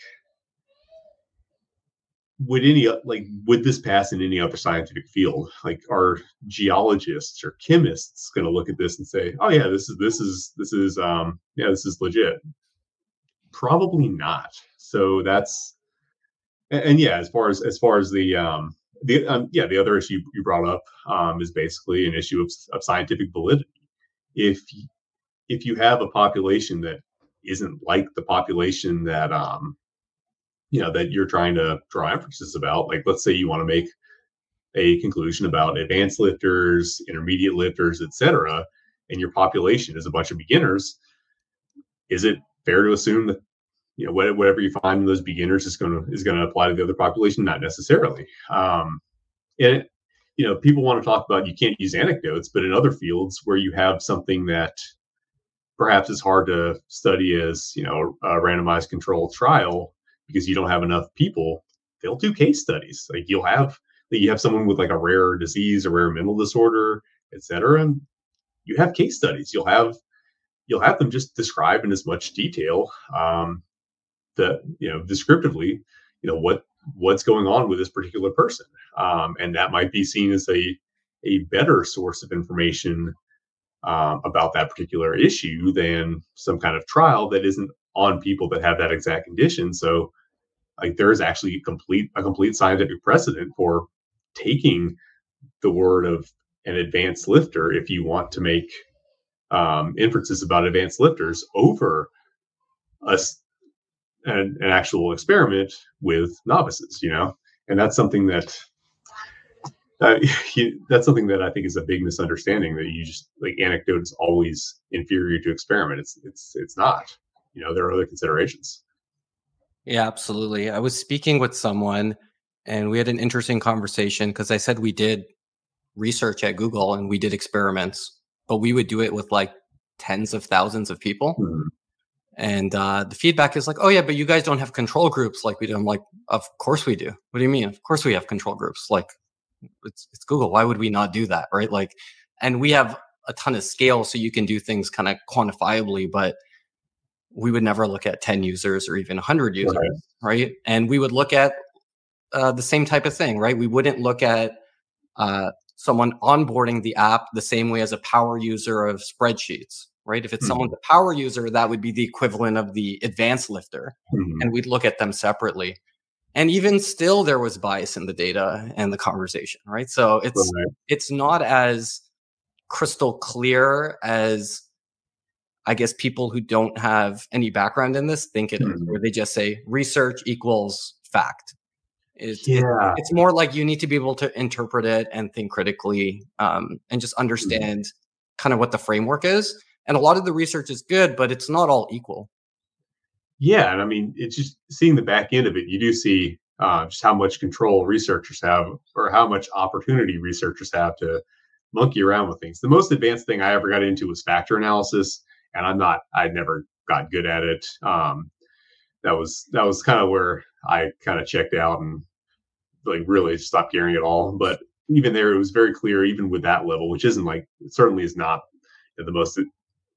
would any like would this pass in any other scientific field? Like are geologists or chemists going to look at this and say oh yeah this is this is this is um yeah this is legit? Probably not. So that's and, and yeah as far as as far as the um the um, yeah the other issue you brought up um, is basically an issue of, of scientific validity. If if you have a population that isn't like the population that um you know that you're trying to draw inferences about like let's say you want to make a conclusion about advanced lifters intermediate lifters etc and your population is a bunch of beginners is it fair to assume that you know whatever you find in those beginners is going to is going to apply to the other population not necessarily. Um and you know people want to talk about you can't use anecdotes but in other fields where you have something that perhaps is hard to study as you know a randomized controlled trial because you don't have enough people they'll do case studies. Like you'll have you have someone with like a rare disease a rare mental disorder etc and you have case studies. You'll have you'll have them just describe in as much detail. Um, the you know descriptively you know what what's going on with this particular person. Um, and that might be seen as a a better source of information um, about that particular issue than some kind of trial that isn't on people that have that exact condition. So like there is actually a complete a complete scientific precedent for taking the word of an advanced lifter if you want to make um, inferences about advanced lifters over a, an, an actual experiment with novices, you know, and that's something that uh, that's something that I think is a big misunderstanding that you just like anecdote is always inferior to experiment. It's it's it's not. You know, there are other considerations. Yeah, absolutely. I was speaking with someone and we had an interesting conversation because I said we did research at Google and we did experiments, but we would do it with like tens of thousands of people. Mm-hmm. And uh, the feedback is like, oh, yeah, but you guys don't have control groups like we do. I'm like, of course we do. What do you mean? Of course we have control groups. Like, it's, it's Google. Why would we not do that? Right. Like, and we have a ton of scale so you can do things kind of quantifiably, but we would never look at 10 users or even 100 users. Right. right? And we would look at uh, the same type of thing, right? We wouldn't look at uh, someone onboarding the app the same way as a power user of spreadsheets, right? If it's mm-hmm. someone the power user, that would be the equivalent of the advanced lifter, mm-hmm. and we'd look at them separately. And even still, there was bias in the data and the conversation, right? So it's right. it's not as crystal clear as I guess people who don't have any background in this think it mm-hmm. is, where they just say research equals fact. It's, yeah. it's more like you need to be able to interpret it and think critically um, and just mm-hmm. understand kind of what the framework is. And a lot of the research is good, but it's not all equal. Yeah, and I mean, it's just seeing the back end of it. You do see uh, just how much control researchers have, or how much opportunity researchers have to monkey around with things. The most advanced thing I ever got into was factor analysis, and I'm not. I never got good at it. Um, that was that was kind of where I kind of checked out and like really stopped caring at all. But even there, it was very clear, even with that level, which isn't like certainly is not the most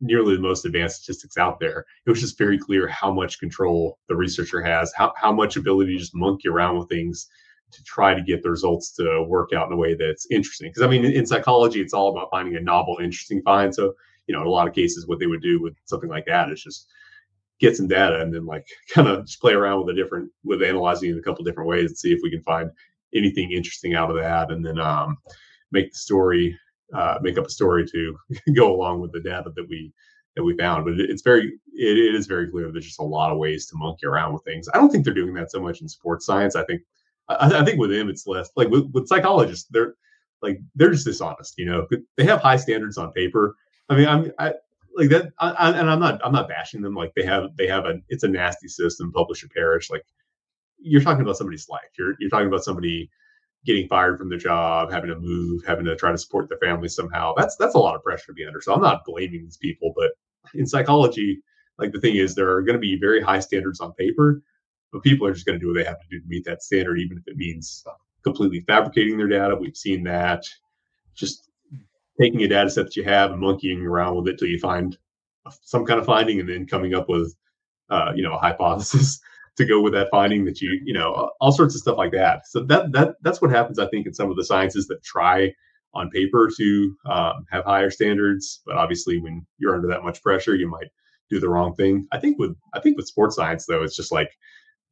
nearly the most advanced statistics out there. It was just very clear how much control the researcher has, how how much ability to just monkey around with things to try to get the results to work out in a way that's interesting. Because I mean, in, in psychology, it's all about finding a novel, interesting find. So you know, in a lot of cases, what they would do with something like that is just get some data and then like kind of just play around with a different with analyzing in a couple different ways and see if we can find anything interesting out of that and then um, make the story uh, make up a story to go along with the data that we that we found. But it's very it, it is very clear there's just a lot of ways to monkey around with things. I don't think they're doing that so much in sports science. I think i, I think with them it's less like with, with psychologists they're like they're just dishonest you know? They have high standards on paper. I mean i'm I, like that I, I, and i'm not i'm not bashing them. Like they have they have a it's a nasty system publish or perish like you're talking about somebody's life. You're you're talking about somebody getting fired from their job having to move having to try to support their family somehow. That's that's a lot of pressure to be under. So i'm not blaming these people but in psychology like the thing is there are going to be very high standards on paper but people are just going to do what they have to do to meet that standard even if it means completely fabricating their data. We've seen that. Just taking a data set that you have and monkeying around with it till you find some kind of finding and then coming up with uh, you know a hypothesis to go with that finding that you you know all sorts of stuff like that so that that that's what happens i think in some of the sciences that try on paper to um, have higher standards but obviously when you're under that much pressure you might do the wrong thing i think with i think with sports science though it's just like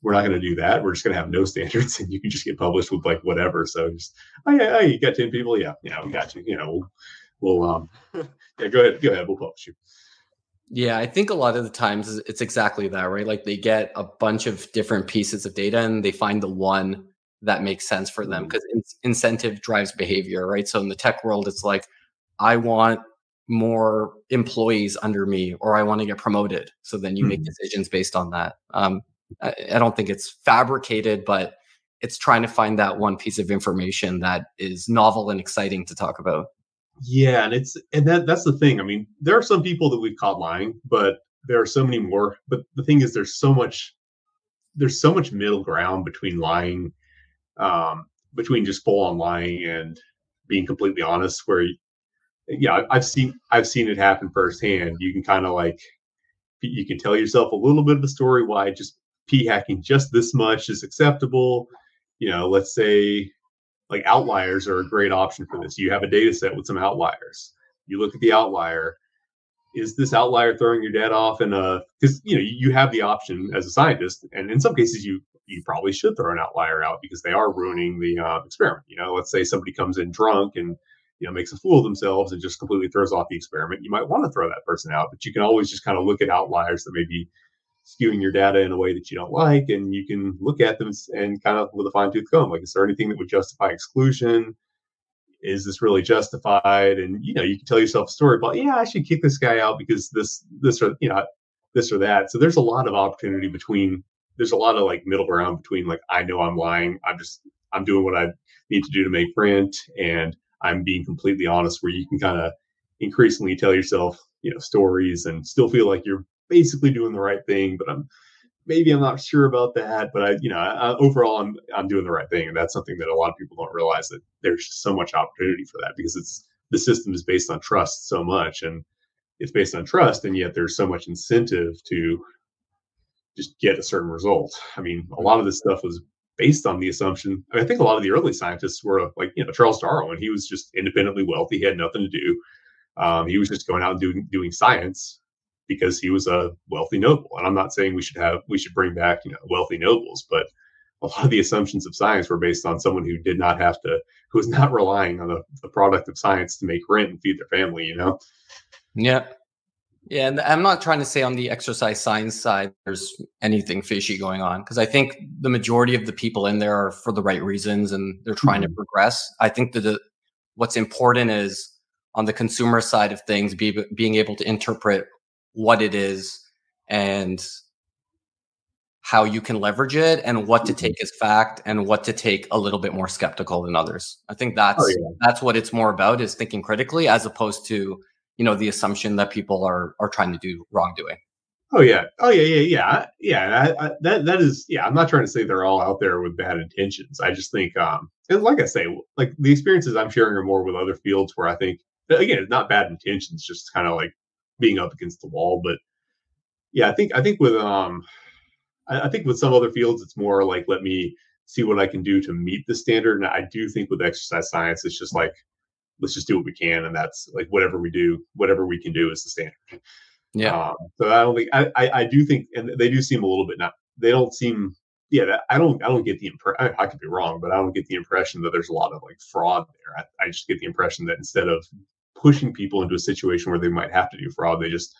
we're not going to do that. We're just going to have no standards, and you can just get published with like whatever. So just, oh yeah, oh, you got ten people, yeah, yeah, we got you. You know, we'll, we'll um, yeah, go ahead, go ahead, we'll publish you. Yeah, I think a lot of the times it's exactly that, right? Like they get a bunch of different pieces of data and they find the one that makes sense for them because mm-hmm. in- incentive drives behavior, right? So in the tech world, it's like, I want more employees under me or I want to get promoted. So then you mm-hmm. make decisions based on that. Um, I, I don't think it's fabricated, but it's trying to find that one piece of information that is novel and exciting to talk about. Yeah, and it's and that that's the thing. I mean, there are some people that we've caught lying, but there are so many more. But the thing is, there's so much there's so much middle ground between lying, um, between just full on lying and being completely honest. Where, yeah, I've seen I've seen it happen firsthand. You can kind of like you can tell yourself a little bit of the story why just p hacking just this much is acceptable. You know, let's say like outliers are a great option for this. You have a data set with some outliers. You look at the outlier. Is this outlier throwing your data off in a because you know you have the option as a scientist, and in some cases you you probably should throw an outlier out because they are ruining the uh, experiment. You know, let's say somebody comes in drunk and you know makes a fool of themselves and just completely throws off the experiment. You might want to throw that person out, but you can always just kind of look at outliers that maybe skewing your data in a way that you don't like, and you can look at them and kind of with a fine tooth comb, like, is there anything that would justify exclusion? is this really justified? And you know, you can tell yourself a story about, yeah, I should kick this guy out because this, this, or you know, this or that. So there's a lot of opportunity between. There's a lot of like middle ground between like I know I'm lying. I'm just I'm doing what I need to do to make rent, and I'm being completely honest. Where you can kind of increasingly tell yourself, you know, stories and still feel like you're basically doing the right thing, but I'm maybe I'm not sure about that, but I, you know, I, overall, I'm I'm doing the right thing, and that's something that a lot of people don't realize that there's so much opportunity for that because it's the system is based on trust so much, and it's based on trust, and yet there's so much incentive to just get a certain result. I mean, a lot of this stuff was based on the assumption. I, mean, I think a lot of the early scientists were like, you know, Charles Darwin. He was just independently wealthy. He had nothing to do. Um, he was just going out and doing doing science because he was a wealthy noble. And I'm not saying we should have we should bring back you know wealthy nobles, but a lot of the assumptions of science were based on someone who did not have to who was not relying on the, the product of science to make rent and feed their family. You know. Yeah. Yeah, and I'm not trying to say on the exercise science side there's anything fishy going on because I think the majority of the people in there are for the right reasons and they're trying mm-hmm. to progress. I think that the, what's important is on the consumer side of things, be, being able to interpret what it is and how you can leverage it and what to mm-hmm. take as fact and what to take a little bit more skeptical than others. I think that's oh, yeah. that's what it's more about is thinking critically as opposed to, you know, the assumption that people are are trying to do wrongdoing. Oh yeah. Oh yeah, yeah, yeah. Yeah, I, I, that that is yeah, I'm not trying to say they're all out there with bad intentions. I just think um and like I say, like the experiences I'm sharing are more with other fields where I think again, it's not bad intentions, just kind of like being up against the wall. But yeah, I think I think with um I, I think with some other fields it's more like let me see what I can do to meet the standard. And I do think with exercise science, it's just like let's just do what we can, and that's like whatever we do, whatever we can do is the standard. Yeah. Um, so I don't think I, I, I do think, and they do seem a little bit not. They don't seem. Yeah, I don't. I don't get the impression. I, I, could be wrong, but I don't get the impression that there's a lot of like fraud there. I, I just get the impression that instead of pushing people into a situation where they might have to do fraud. They just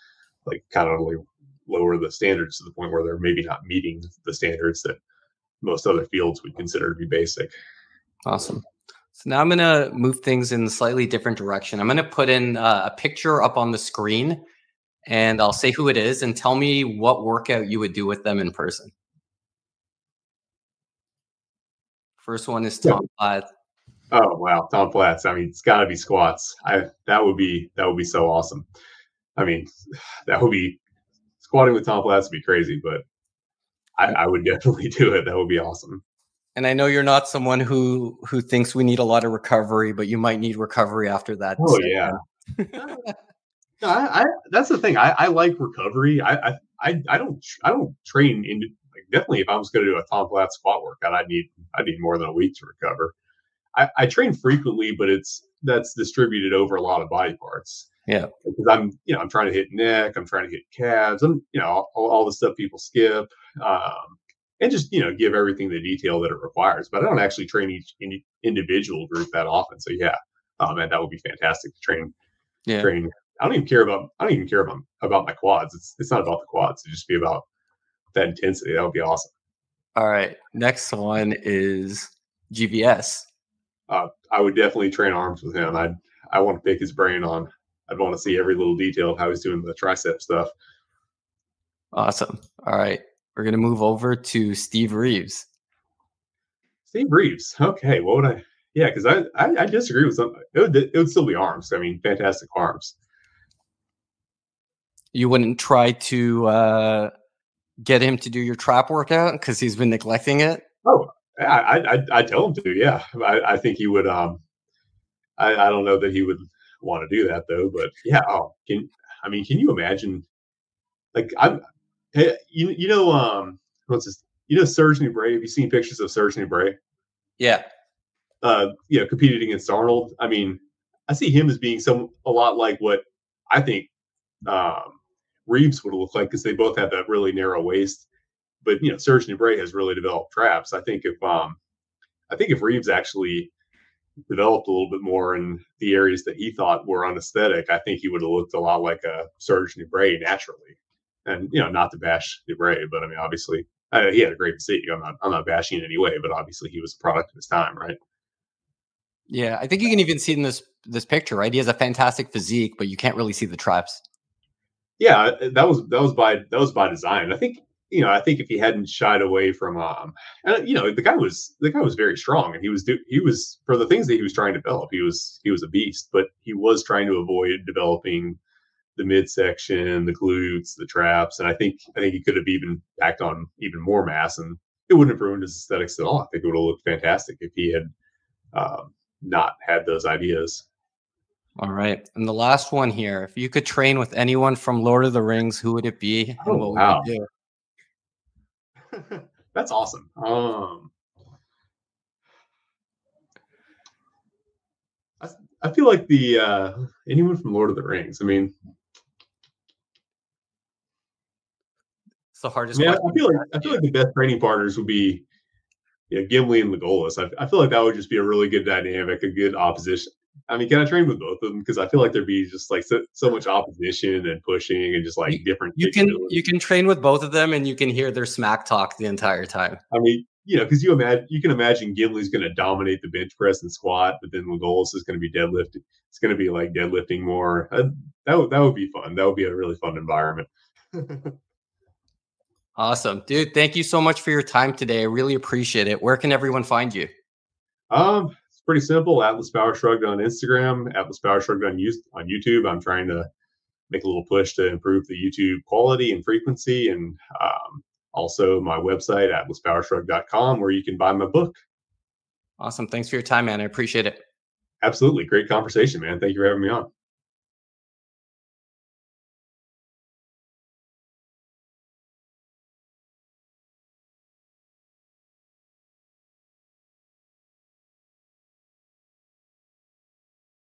like kind of like lower the standards to the point where they're maybe not meeting the standards that most other fields would consider to be basic. Awesome. So now I'm going to move things in a slightly different direction. I'm going to put in uh, a picture up on the screen and I'll say who it is and tell me what workout you would do with them in person. First one is Tom yeah. Oh wow, Tom Platz. I mean, it's got to be squats. I that would be that would be so awesome. I mean, that would be squatting with Tom Platz would be crazy, but I, I would definitely do it. That would be awesome. And I know you're not someone who who thinks we need a lot of recovery, but you might need recovery after that. Oh yeah. no, I, I, that's the thing. I, I like recovery. I, I I don't I don't train in like definitely if I was going to do a Tom Platz squat workout, I'd need I'd need more than a week to recover. I, I train frequently, but it's that's distributed over a lot of body parts. Yeah, because I'm you know I'm trying to hit neck, I'm trying to hit calves, I'm you know all, all the stuff people skip, um, and just you know give everything the detail that it requires. But I don't actually train each individual group that often. So yeah, oh man, that would be fantastic to train. Yeah. Train. I don't even care about I don't even care about about my quads. It's it's not about the quads. It just be about that intensity. That would be awesome. All right. Next one is GVS uh, I would definitely train arms with him. I I want to pick his brain on. I'd want to see every little detail of how he's doing the tricep stuff. Awesome. All right, we're gonna move over to Steve Reeves. Steve Reeves. Okay, what would I? Yeah, because I, I, I disagree with something. It would it would still be arms. I mean, fantastic arms. You wouldn't try to uh, get him to do your trap workout because he's been neglecting it. Oh, I, I, I tell him to. Yeah, I, I think he would. Um, I, I don't know that he would want to do that though. But yeah, oh, can I mean, can you imagine? Like I'm, hey, you you know, um, what's this? You know, Serge Nubret. Have you seen pictures of Serge Nubret? Yeah. Uh, you know, competing against Arnold. I mean, I see him as being some a lot like what I think um, Reeves would look like because they both have that really narrow waist but you know, Serge Nubret has really developed traps. I think if um, I think if Reeves actually developed a little bit more in the areas that he thought were unesthetic, I think he would have looked a lot like a Serge Nubret naturally. And you know, not to bash Nubret, but I mean, obviously, uh, he had a great physique. I'm not, I'm not bashing in any way, but obviously, he was a product of his time, right? Yeah, I think you can even see in this this picture, right? He has a fantastic physique, but you can't really see the traps. Yeah, that was that was by that was by design. I think you know, I think if he hadn't shied away from, um, and you know, the guy was the guy was very strong, and he was do, he was for the things that he was trying to develop, he was he was a beast. But he was trying to avoid developing the midsection, the glutes, the traps, and I think I think he could have even packed on even more mass, and it wouldn't have ruined his aesthetics at all. I think it would have looked fantastic if he had um, not had those ideas. All right, and the last one here: if you could train with anyone from Lord of the Rings, who would it be, and oh, what would wow. you do? That's awesome. Um, I, I feel like the uh, anyone from Lord of the Rings. I mean, it's the hardest. Yeah, I feel like I feel like the best training partners would be yeah, Gimli and Legolas. I, I feel like that would just be a really good dynamic, a good opposition I mean, can I train with both of them? Because I feel like there'd be just like so, so much opposition and pushing and just like you, different. You can you can train with both of them, and you can hear their smack talk the entire time. I mean, you know, because you imagine you can imagine Gimli's going to dominate the bench press and squat, but then Legolas is going to be deadlifting. It's going to be like deadlifting more. Uh, that would that would be fun. That would be a really fun environment. awesome, dude. Thank you so much for your time today. I really appreciate it. Where can everyone find you? Um, pretty simple. Atlas Power Shrugged on Instagram, Atlas Power Shrugged on, on YouTube. I'm trying to make a little push to improve the YouTube quality and frequency, and um, also my website, atlaspowershrug.com, where you can buy my book. Awesome. Thanks for your time, man. I appreciate it. Absolutely. Great conversation, man. Thank you for having me on.